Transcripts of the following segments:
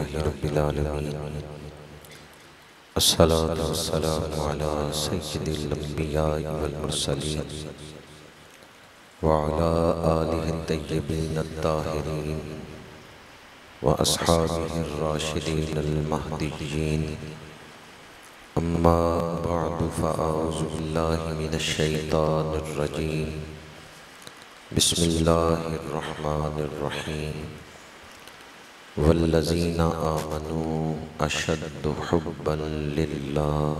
رب العالمين الصلاة والسلام على سيد الأنبياء والمرسلين وعلى آله الطيبين الطاهرين وأصحابه الراشدين المهديين. أما بعد، فأعوذ بالله من الشيطان الرجيم. بسم الله الرحمن الرحيم. والذين آمنوا أشد حبا لله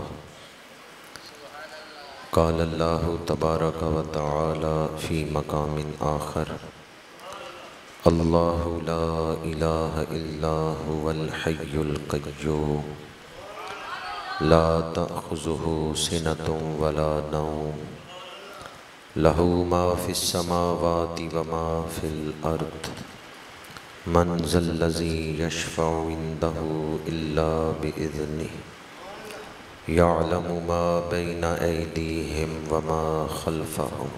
قال الله تبارك وتعالى في مقام آخر۔ الله لا إله إلا هو الحي القيوم لا تأخذه سنة ولا نوم۔ له ما في السماوات وما في الأرض من ذا الذي يشفع عنده إلا بإذنه، يعلم ما بين أيديهم وما خلفهم،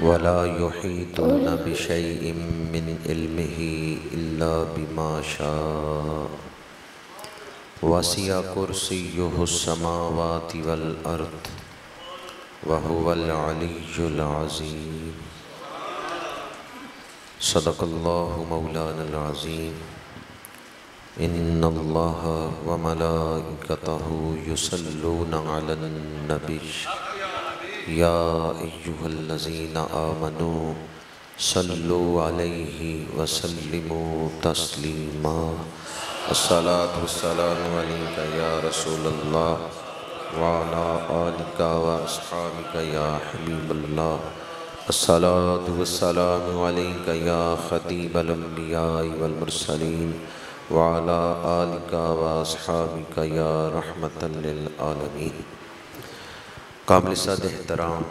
ولا يحيطون بشيء من علمه إلا بما شاء. وسع كرسيه السماوات والأرض، وهو العلي العظيم. صدق الله مولانا العظيم. إن الله وملائكته يصلون على النبي. يا أيها الذين آمنوا صلوا عليه وسلموا تسليما. الصلاة والسلام عليك يا رسول الله وعلى آلك وأصحابك يا حبيب الله. الصلاة والسلام عليك يا خطيب الأنبياء والمرسلين وعلى آلك وأصحابك يا رحمة للعالمين. قابل صد احترام،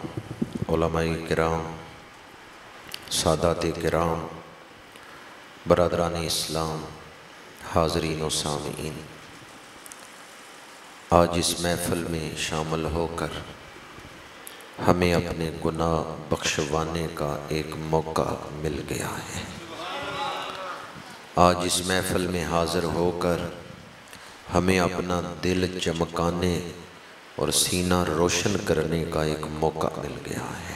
علماء کرام، سادات کرام، برادران اسلام، حاضرین و سامعین، آج اس محفل میں شامل ہو کر ہمیں اپنے گناہ بخشوانے کا ایک موقع مل گیا ہے۔ آج اس محفل میں حاضر ہو کر ہمیں اپنا دل چمکانے اور سینہ روشن کرنے کا ایک موقع مل گیا ہے۔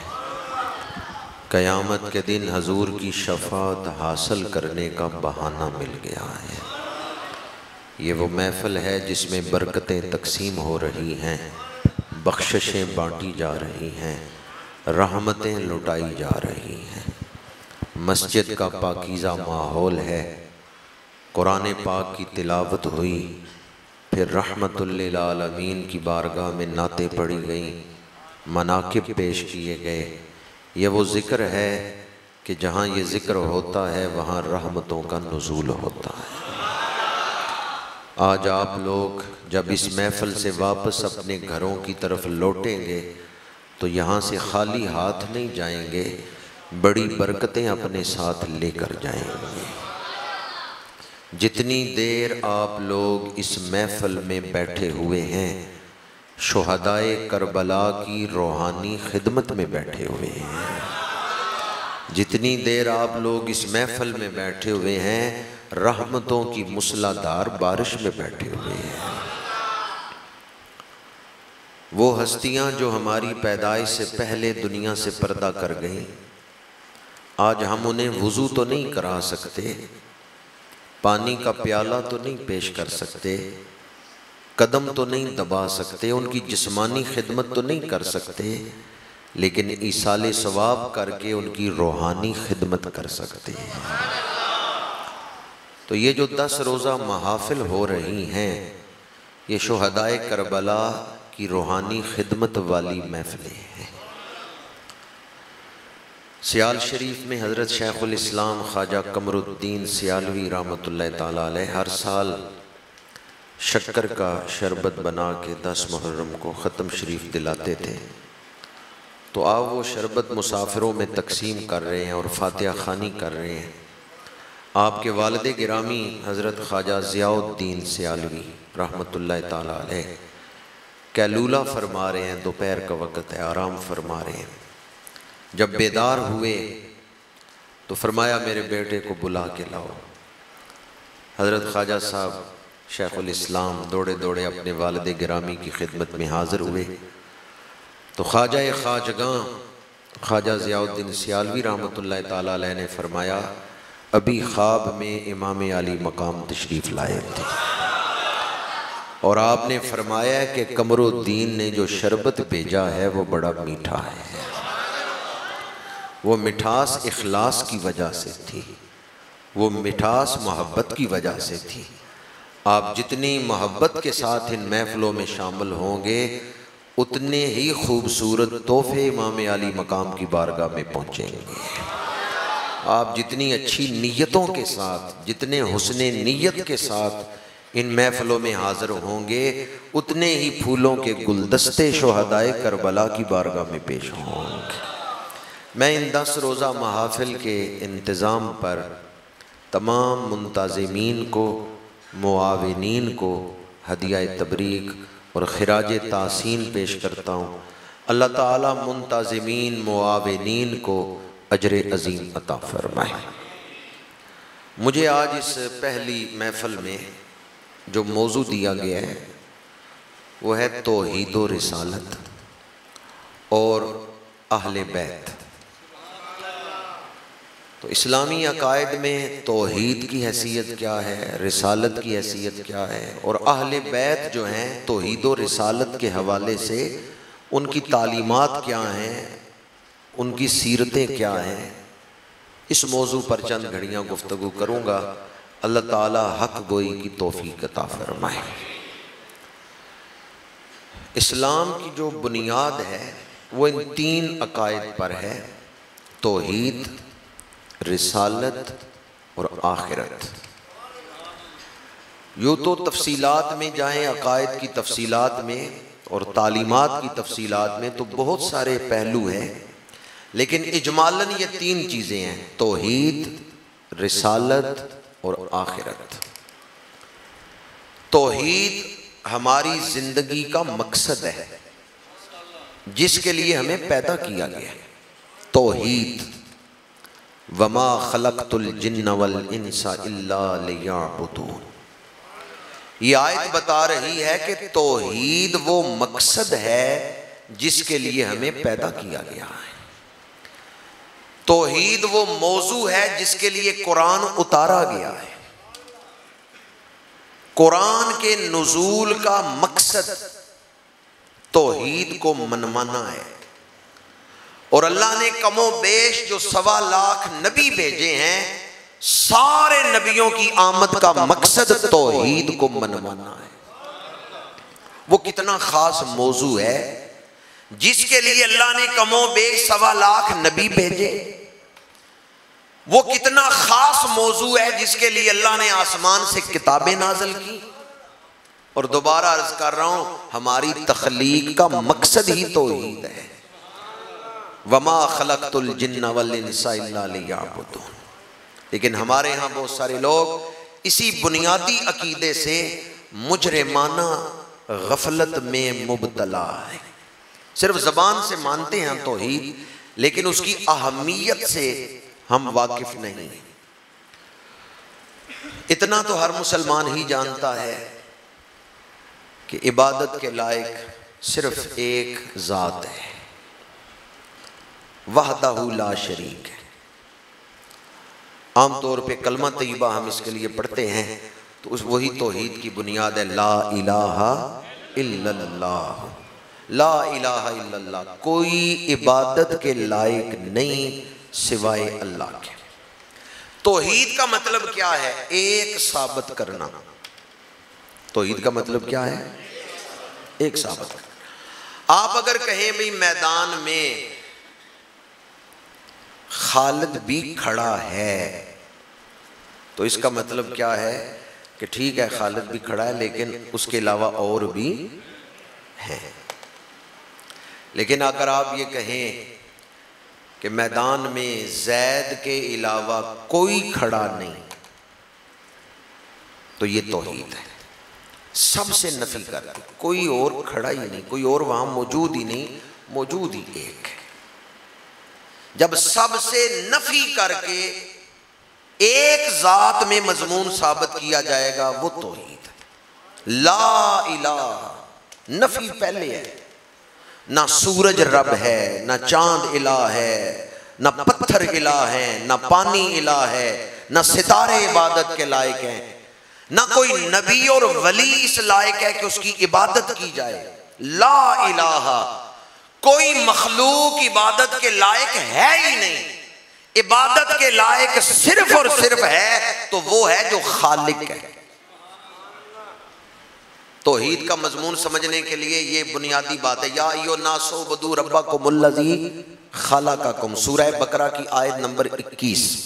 قیامت کے دن حضور کی شفاعت حاصل کرنے کا بہانہ مل گیا ہے۔ یہ وہ محفل ہے جس میں برکتیں تقسیم ہو رہی ہیں۔ بخششیں بانٹی جا رہی ہیں، رحمتیں لٹائی جا رہی ہیں۔ مسجد کا پاکیزہ ماحول ہے، قرآن پاک کی تلاوت ہوئی، پھر رحمت للعالمین کی بارگاہ میں نعتیں پڑھی گئیں، مناقب پیش کیے گئے۔ یہ وہ ذکر ہے کہ جہاں یہ ذکر ہوتا ہے، وہاں رحمتوں کا نزول ہوتا ہے۔ آج آپ لوگ جب اس محفل سے واپس اپنے گھروں کی طرف لوٹیں گے، تو یہاں سے خالی ہاتھ نہیں جائیں گے، بڑی برکتیں اپنے ساتھ لے کر جائیں گے۔ جتنی دیر آپ لوگ اس محفل میں بیٹھے ہوئے ہیں، شہدائے کربلا کی روحانی خدمت میں بیٹھے ہوئے ہیں۔ جتنی دیر آپ لوگ اس محفل میں بیٹھے ہوئے ہیں رحمتوں کی مسلح دار بارش میں بیٹھے ہوئے ہیں۔ وہ ہستیاں جو ہماری پیدائش سے پہلے دنیا سے پردہ کر گئیں، آج ہم انہیں وضو تو نہیں کرا سکتے، پانی کا پیالہ تو نہیں پیش کر سکتے، قدم تو نہیں دبا سکتے، ان کی جسمانی خدمت تو نہیں کر سکتے، لیکن ایسال ثواب کر کے ان کی روحانی خدمت کر سکتے تو یہ جو دس روزہ محافل ہو رہی ہیں، یہ شہدائے کربلا کی روحانی خدمت والی محفلیں ہیں۔ سیال شریف میں حضرت شیخ الاسلام خواجہ قمر الدین سیالوی رحمۃ اللہ تعالیٰ علیہ ہر سال شکر کا شربت بنا کے دس محرم کو ختم شریف دلاتے تھے۔ تو آپ وہ شربت مسافروں میں تقسیم کر رہے ہیں اور فاتحہ خانی کر رہے ہیں۔ آپ کے والد گرامی حضرت خواجہ ضیاء الدین سیالوی رحمۃ اللہ تعالیٰ علیہ کیلولہ فرما رہے ہیں، دوپہر کا وقت ہے، آرام فرما رہے ہیں۔ جب بیدار ہوئے تو فرمایا، میرے بیٹے کو بلا کے لاؤ۔ حضرت خواجہ صاحب شیخ الاسلام دوڑے دوڑے اپنے والد گرامی کی خدمت میں حاضر ہوئے۔ تو خواجہ خواجگاں، خواجہ ضیاء الدین سیالوی رحمۃ اللہ تعالیٰ علیہ نے فرمایا ابھی خواب میں امام علی مقام تشریف لائے تھے۔ اور آپ نے فرمایا کہ قمر الدین نے جو شربت بھیجا ہے وہ بڑا میٹھا ہے۔ وہ مٹھاس اخلاص کی وجہ سے تھی۔ وہ مٹھاس محبت کی وجہ سے تھی۔ آپ جتنی محبت کے ساتھ ان محفلوں میں شامل ہوں گے، اتنے ہی خوبصورت تحفے امام علی مقام کی بارگاہ میں پہنچیں گے۔ آپ جتنی اچھی نیتوں کے ساتھ، جتنے حسن نیت کے ساتھ ان محفلوں میں حاضر ہوں گے، اتنے ہی پھولوں کے گلدستے شہدائے کربلا کی بارگاہ میں پیش ہوں گے۔ میں ان دس روزہ محافل کے انتظام پر تمام منتظمین کو، معاونین کو ہدیہ تبریک اور خراج تحسین پیش کرتا ہوں۔ اللہ تعالیٰ منتظمین، معاونین کو اجر عظیم عطا فرمائے۔ مجھے آج اس پہلی محفل میں جو موضوع دیا گیا ہے، وہ ہے توحید و رسالت اور اہل بیت۔ تو اسلامی عقائد میں توحید کی حیثیت کیا ہے، رسالت کی حیثیت کیا ہے؟ اور اہل بیت جو ہیں، توحید و رسالت کے حوالے سے ان کی تعلیمات کیا ہیں؟ ان کی سیرتیں کیا ہیں؟ اس موضوع پر چند گھڑیاں گفتگو کروں گا۔ اللہ تعالی حق گوئی کی توفیق عطا فرمائے۔ اسلام کی جو بنیاد ہے، وہ ان تین عقائد پر ہے۔ توحید، رسالت اور آخرت۔ یوں تو تفصیلات میں جائیں، عقائد کی تفصیلات میں اور تعلیمات کی تفصیلات میں تو بہت سارے پہلو ہیں۔ لیکن اجمالاً یہ تین چیزیں ہیں توحید، رسالت اور آخرت۔ توحید ہماری زندگی کا مقصد ہے، جس کے لیے ہمیں پیدا کیا گیا۔ ہے توحید وما خلقت الجن والانس الا ليعبدون۔ یہ آیت بتا رہی ہے کہ توحید وہ مقصد ہے جس کے لیے ہمیں پیدا کیا گیا ہے۔ توحید وہ موضوع ہے جس کے لیے قرآن اتارا گیا ہے۔ قرآن کے نزول کا مقصد توحید کو منمانا ہے۔ اور اللہ نے کم و بیش جو سوا لاکھ نبی بھیجے ہیں، سارے نبیوں کی آمد کا مقصد توحید کو منوانا ہے۔ وہ کتنا خاص موضوع ہے، جس کے لیے اللہ نے کم و بیش سوا لاکھ نبی بھیجے۔ وہ کتنا خاص موضوع ہے جس کے لیے اللہ نے آسمان سے کتابیں نازل کی۔ اور دوبارہ عرض کر رہا ہوں، ہماری تخلیق کا مقصد ہی توحید ہے۔ وما خلقت الجن والانس الا ليعبدون۔ لیکن ہمارے ہاں بہت سارے لوگ اسی بنیادی عقیدے سے مجرمانہ غفلت میں مبتلا ہے صرف زبان سے مانتے ہیں توحید، لیکن اس کی اہمیت سے ہم واقف نہیں۔ اتنا تو ہر مسلمان ہی جانتا ہے کہ عبادت کے لائق صرف ایک ذات ہے۔ وحدہ لا شریک ہے۔ عام طور پہ کلمہ طیبہ ہم اس کے لیے پڑھتے ہیں تو اس وہی توحید کی بنیاد ہے۔ لا الہ الا اللہ۔ لا الہ الا اللہ۔ کوئی عبادت کے لائق نہیں۔ سوائے اللہ کے۔ توحید کا مطلب کیا ہے؟ ایک ثابت کرنا۔ توحید کا مطلب کیا ہے؟ ایک ثابت کرنا۔ آپ اگر کہیں بھی میدان میں خالد بھی کھڑا ہے، تو اس کا مطلب کیا ہے؟ کہ ٹھیک ہے، خالد بھی کھڑا ہے، لیکن اس کے علاوہ اور بھی ہیں۔ لیکن اگر آپ یہ کہیں کہ میدان میں زید کے علاوہ کوئی کھڑا نہیں۔ تو یہ توحید ہے۔ سب سے نفی کر کوئی اور کھڑا ہی نہیں، کوئی اور وہاں موجود ہی نہیں، موجود ہی ایک ہے۔ جب سب سے نفی کر کے ایک ذات میں مضمون ثابت کیا جائے گا، وہ توحید لا الہ، نفی پہلے ہے۔ نہ سورج رب ہے، نہ چاند الہ ہے، نہ پتھر الہ ہے، نہ پانی الہ ہے، نہ ستارے عبادت کے لائق ہیں۔ نہ کوئی نبی اور ولی اس لائق ہے کہ اس کی عبادت کی جائے۔ لا الہ۔ کوئی مخلوق عبادت کے لائق ہے ہی نہیں۔ عبادت کے لائق صرف اور صرف ہے تو وہ ہے جو خالق ہے۔ توحید کا مضمون سمجھنے کے لیے یہ بنیادی بات ہے، یا ایو ناسو بدو ربا کو ملزی خالہ کا کم سورہ بکرہ کی آیت نمبر اکیس۔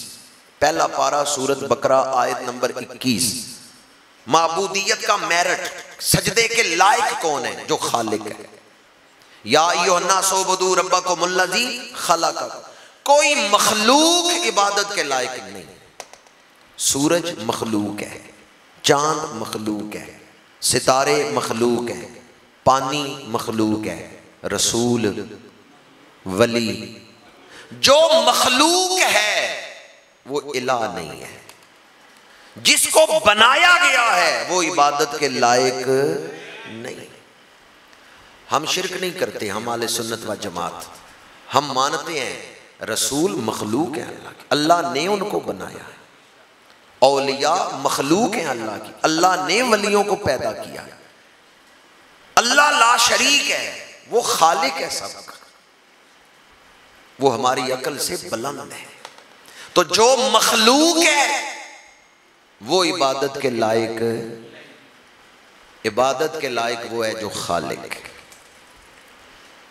پہلا پارا سورت بکرہ آیت نمبر اکیس۔ معبودیت کا میرٹ سجدے کے لائق کون ہے؟ جو خالق ہے۔ یا ایو ناسو بدو ربا کو ملزی خالہ کا کوئی مخلوق عبادت کے لائق نہیں۔ سورج مخلوق ہے، چاند مخلوق ہے۔ ستارے مخلوق ہیں، پانی مخلوق ہے، رسول، ولی۔ جو مخلوق ہے، وہ الہ نہیں ہے۔ جس کو بنایا گیا ہے، وہ عبادت کے لائق نہیں۔ ہم شرک نہیں کرتے، ہم آل سنت و جماعت۔ ہم مانتے ہیں، رسول مخلوق ہے اللہ اللہ نے ان کو بنایا ہے۔ اولیاء مخلوق ہیں اللہ کی۔ اللہ نے ولیوں کو پیدا کیا۔ اللہ لا شریک ہے، وہ خالق ہے سب کا۔ وہ ہماری عقل سے بلند ہے۔ تو جو مخلوق ہے، وہ عبادت کے لائق، عبادت کے لائق وہ ہے جو خالق۔ ہے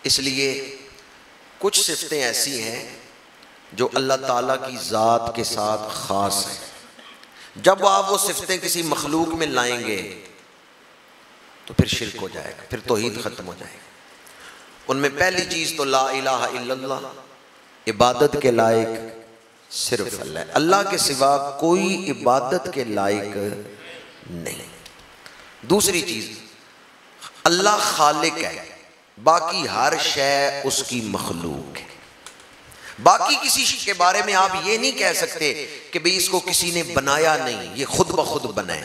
اس لیے کچھ صفتیں ایسی ہیں جو اللہ تعالیٰ کی ذات کے ساتھ خاص ہیں۔ جب آپ وہ صفتیں کسی مخلوق میں لائیں گے، تو پھر شرک ہو جائے گا، پھر توحید ختم ہو جائے گا۔ ان میں پہلی چیز تو لا الہ الا اللہ، عبادت کے لائق صرف اللہ ہے۔ اللہ کے سوا کوئی عبادت کے لائق نہیں۔ دوسری چیز، اللہ خالق ہے، باقی ہر شے اس کی مخلوق ہے۔ باقی کسی کے بارے میں آپ یہ نہیں کہہ سکتے کہ بھئی اس کو کسی نے بنایا نہیں، یہ خود بخود بنے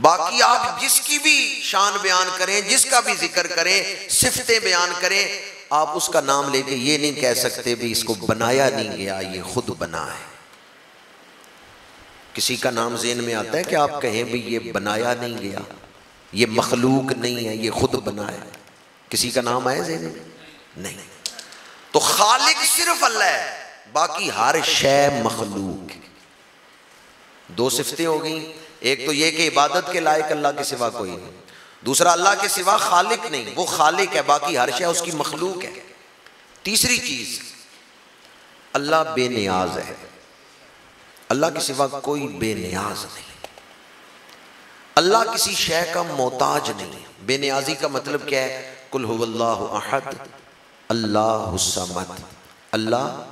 باقی آپ جس کی بھی شان بیان کریں، جس کا بھی ذکر کریں، صفتیں بیان کریں، آپ اس کا نام لے کے یہ نہیں کہہ سکتے بھی اس کو بنایا نہیں گیا، یہ خود بنا ہے۔ کسی کا نام ذہن میں آتا ہے کہ آپ کہیں بھی یہ بنایا نہیں گیا، یہ مخلوق نہیں ہے، یہ خود بنا ہے۔ کسی کا نام آئے ذہن میں؟ نہیں۔ تو خالق صرف اللہ ہے، باقی ہر شے مخلوق دو صفتیں ہو گئیں، ایک تو یہ کہ عبادت کے لائق اللہ کے سوا کوئی نہیں، دوسرا اللہ کے سوا خالق نہیں، وہ خالق ہے، باقی ہر شے اس کی مخلوق ہے۔ تیسری چیز، اللہ بے نیاز ہے۔ اللہ کے سوا کوئی بے نیاز نہیں۔ اللہ کسی شے کا محتاج نہیں۔ بے نیازی کا مطلب کیا ہے؟ کل ہو اللہ احد۔ اللہ السمد اللہ.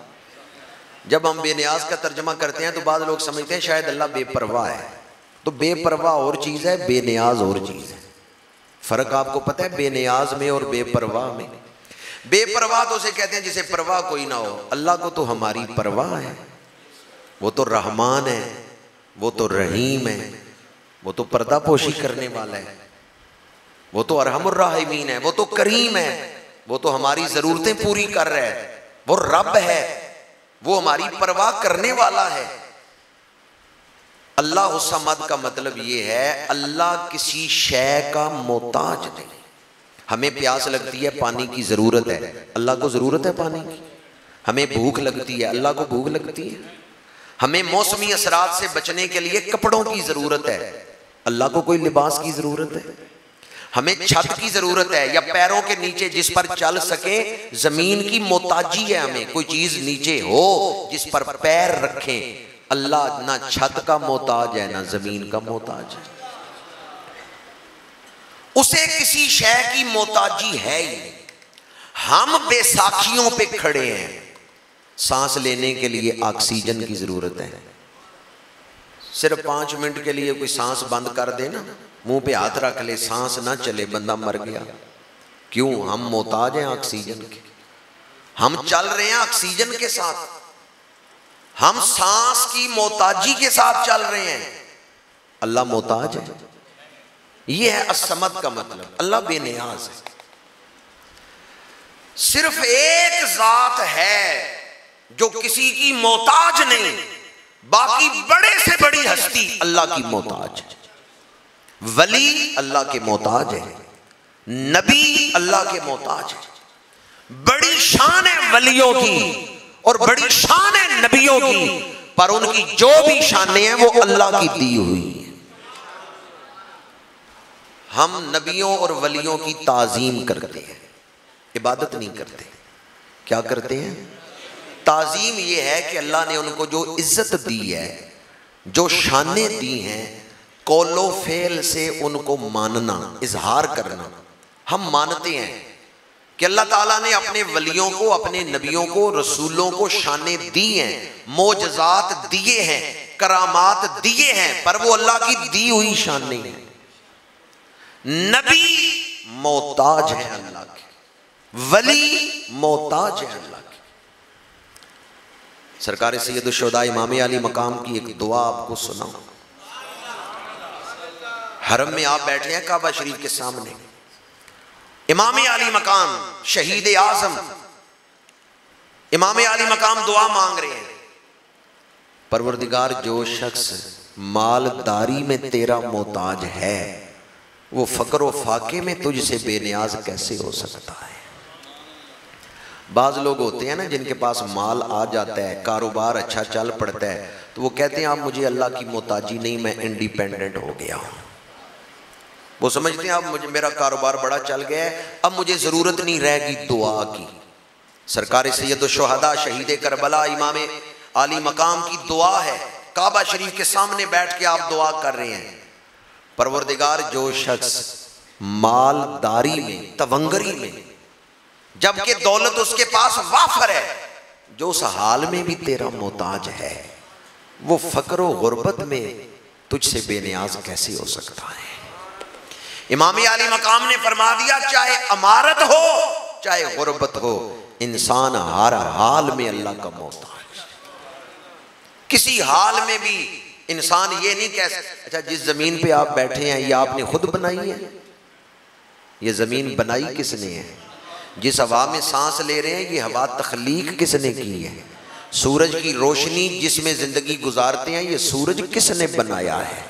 جب ہم بے نیاز کا ترجمہ کرتے ہیں تو بعض لوگ سمجھتے ہیں شاید اللہ بے پرواہ ہے. تو بے پرواہ اور چیز ہے، بے نیاز اور چیز ہے. فرق آپ کو پتہ ہے بے نیاز میں اور بے پرواہ میں. بے پرواہ تو اسے کہتے ہیں جسے پرواہ کوئی نہ ہو. اللہ کو تو ہماری پرواہ ہے. وہ تو رحمان ہے، وہ تو رحیم ہے، وہ تو پردہ پوشی کرنے والا ہے. وہ تو ارحم الراحمین ہے، وہ تو کریم ہے. وہ تو ہماری ضرورتیں پوری کر رہے ہیں۔ وہ رب ہے۔ وہ ہماری پرواہ کرنے والا ہے۔ اللہ سمد کا مطلب یہ ہے، اللہ کسی شے کا محتاج نہیں۔ ہمیں پیاس لگتی ہے، پانی کی ضرورت ہے۔ اللہ کو ضرورت ہے پانی کی۔ ہمیں بھوک لگتی ہے۔ اللہ کو بھوک لگتی ہے۔ ہمیں موسمی اثرات سے بچنے کے لیے کپڑوں کی ضرورت ہے۔ اللہ کو کوئی لباس کی ضرورت ہے۔ ہمیں چھت کی ضرورت ہے یا پیروں کے نیچے جس پر چل سکے، زمین کی موتاجی ہے ہمیں، کوئی چیز نیچے ہو جس پر پیر رکھیں۔ اللہ نہ چھت کا موتاج ہے، نہ زمین کا موتاج ہے۔ اسے کسی شے کی موتاجی ہے ہی نہیں۔ ہم بے ساکھیوں پہ کھڑے ہیں۔ سانس لینے کے لیے آکسیجن کی ضرورت ہے۔ صرف پانچ منٹ کے لیے کوئی سانس بند کر دے نا۔ منہ پہ ہاتھ رکھ لے، سانس نہ چلے، بندہ مر گیا۔ کیوں؟ ہم محتاج ہیں آکسیجن کے۔ ہم چل رہے ہیں آکسیجن کے ساتھ۔ ہم سانس کی موتاجی کے ساتھ چل رہے ہیں۔ اللہ موتاج ہے۔ یہ ہے اسمت کا مطلب۔ اللہ بے نیاز ہے۔ صرف ایک ذات ہے جو کسی کی موتاج نہیں، باقی بڑے سے بڑی ہستی اللہ کی موتاج ولی اللہ کے محتاج ہے نبی اللہ کے محتاج ہے بڑی شان ہے ولیوں کی اور بڑی شان ہے نبیوں کی، پر ان کی جو بھی شانیں ہیں وہ اللہ کی دی ہوئی ہیں۔ ہم نبیوں اور ولیوں کی تعظیم کرتے ہیں، عبادت نہیں کرتے۔ کیا کرتے ہیں؟ تعظیم یہ ہے کہ اللہ نے ان کو جو عزت دی ہے، جو شانیں دی ہیں کولو فیل سے ان کو ماننا، اظہار کرنا۔ ہم مانتے ہیں کہ اللہ تعالیٰ نے اپنے ولیوں کو، اپنے نبیوں کو، رسولوں کو شانیں دی ہیں موجزات دیے ہیں، کرامات دیے ہیں، پر وہ اللہ کی دی ہوئی شانیں ہیں نبی محتاج ہے اللہ کے۔ ولی محتاج ہے اللہ کی سرکار سید الشہداء امام علی مقام کی ایک دعا آپ کو سنا حرم میں آپ بیٹھے ہیں کعبہ شریف کے سامنے۔ امام علی مقام، شہید اعظم۔ امام علی مقام دعا مانگ رہے ہیں۔ پروردگار، جو شخص مالداری میں تیرا محتاج ہے، وہ فقر و فاقے میں تجھ سے بے نیاز کیسے ہو سکتا ہے؟ بعض لوگ ہوتے ہیں نا، جن کے پاس مال آ جاتا ہے، کاروبار اچھا چل پڑتا ہے، تو وہ کہتے ہیں، آپ مجھے اللہ کی محتاجی نہیں، میں انڈیپینڈنٹ ہو گیا ہوں۔ وہ سمجھتے ہیں اب مجھے میرا کاروبار بڑا چل گیا ہے، اب مجھے ضرورت نہیں رہے گی دعا کی۔ سرکار سید الشہداء شہید کربلا امام علی مقام کی دعا ہے۔ کعبہ شریف کے سامنے بیٹھ کے آپ دعا کر رہے ہیں۔ پروردگار، جو شخص مالداری میں، تونگری میں جبکہ دولت اس کے پاس وافر ہے، جو اس حال میں بھی تیرا محتاج ہے، وہ فقر و غربت میں تجھ سے بے نیاز کیسے ہو سکتا ہے؟ امام علی مقام نے فرما دیا، چاہے امارت ہو، چاہے غربت ہو، انسان ہر حال میں اللہ کا محتاج کسی حال میں بھی انسان یہ نہیں کہہ سکتا اچھا جس زمین پہ آپ بیٹھے ہیں، یہ آپ نے خود بنائی ہے؟ یہ زمین بنائی کس نے ہے؟ جس ہوا میں سانس لے رہے ہیں، یہ ہوا تخلیق کس نے کی ہے؟ سورج کی روشنی جس میں زندگی گزارتے ہیں، یہ سورج کس نے بنایا ہے؟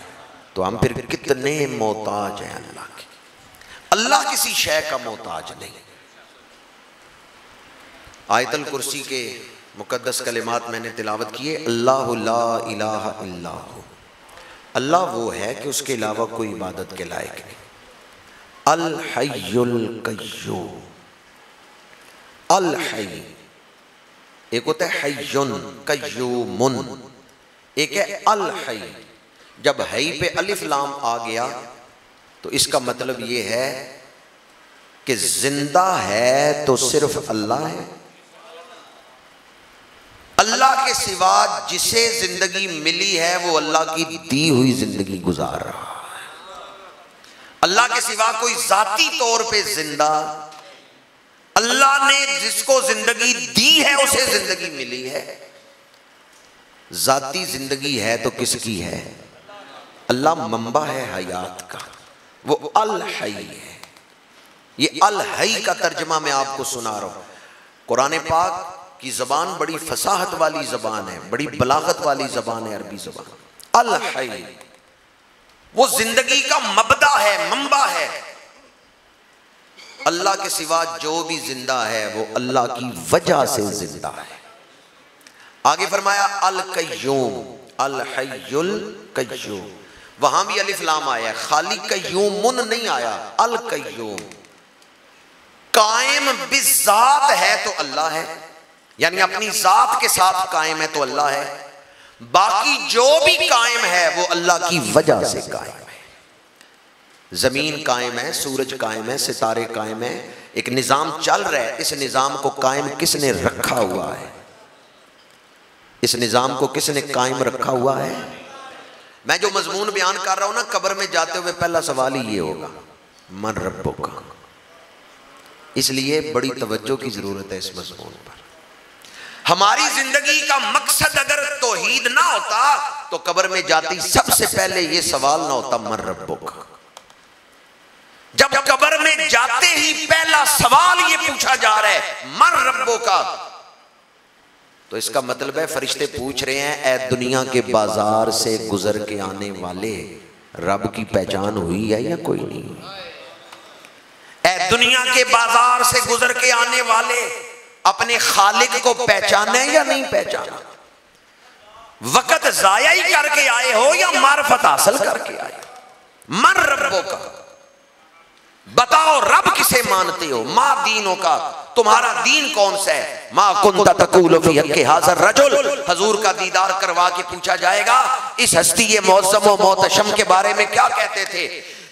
تو ہم پھر کتنے محتاج ہیں اللہ کے۔ اللہ کسی شے کا محتاج نہیں۔ آیت الکرسی کے مقدس کلمات میں نے تلاوت کیے اللہ لا الہ الا ہو۔ اللہ وہ ہے کہ اس کے علاوہ کوئی عبادت کے لائق نہیں۔ الحی القیوم۔ الحی۔ ایک ہوتا ہے حیون، قیومن۔ ایک ہے الحی۔ جب حی پہ الف لام آ گیا تو اس کا مطلب یہ ہے کہ زندہ ہے تو صرف اللہ ہے۔ اللہ کے سوا جسے زندگی ملی ہے وہ اللہ کی دی ہوئی زندگی گزار رہا ہے۔ اللہ کے سوا کوئی ذاتی طور پہ زندہ اللہ نے جس کو زندگی دی ہے اسے زندگی ملی ہے۔ ذاتی زندگی ہے تو کس کی ہے؟ اللہ منبع ہے حیات کا، وہ الحی ہے۔ یہ الحی کا ترجمہ میں آپ کو سنا رہا ہوں۔ قرآن پاک کی زبان بڑی فصاحت والی زبان ہے، بڑی بلاغت والی زبان ہے، عربی زبان۔ الحی۔ وہ زندگی کا مبدع ہے، منبع ہے۔ اللہ کے سوا جو بھی زندہ ہے، وہ اللہ کی وجہ سے زندہ ہے۔ آگے فرمایا، القیوم الحی القیوم۔ وہاں بھی الف لام آیا ہے۔ خالی قیومن نہیں آیا، القیوم۔ قائم بذات ہے تو اللہ ہے۔ یعنی اپنی ذات کے ساتھ قائم ہے تو اللہ ہے۔ باقی جو بھی قائم ہے وہ اللہ کی وجہ سے قائم ہے۔ زمین قائم ہے، سورج قائم ہے، ستارے قائم ہے ایک نظام چل رہا ہے، اس نظام کو قائم کس نے رکھا ہوا ہے؟ اس نظام کو کس نے قائم رکھا ہوا ہے؟ میں جو مضمون بیان کر رہا ہوں نا، قبر میں جاتے ہوئے پہلا سوال ہی یہ ہوگا، من ربو کا اس لیے بڑی توجہ کی ضرورت ہے اس مضمون پر۔ ہماری زندگی کا مقصد اگر توحید نہ ہوتا، تو قبر میں جاتی سب سے پہلے یہ سوال نہ ہوتا، من ربو کا جب قبر میں جاتے ہی پہلا سوال یہ پوچھا جا رہا ہے، من ربو کا تو اس کا مطلب ہے فرشتے پوچھ رہے ہیں، اے دنیا کے بازار سے گزر کے آنے والے، رب کی پہچان ہوئی ہے یا کوئی نہیں؟ اے دنیا کے بازار سے گزر کے آنے والے، اپنے خالق کو پہچانے یا نہیں پہچانا؟ وقت ضائع ہی کر کے آئے ہو یا معرفت حاصل کر کے آئے؟ من ربوں کا بتاؤ رب کسے مانتے ہو؟ ماں دینوں کا، تمہارا دین کون سا ہے؟ ماں کنتا تقول فی حق حاضر رجل؟ حضور کا دیدار کروا کے پوچھا جائے گا، اس ہستی موسم و موتشم کے بارے میں کیا کہتے تھے؟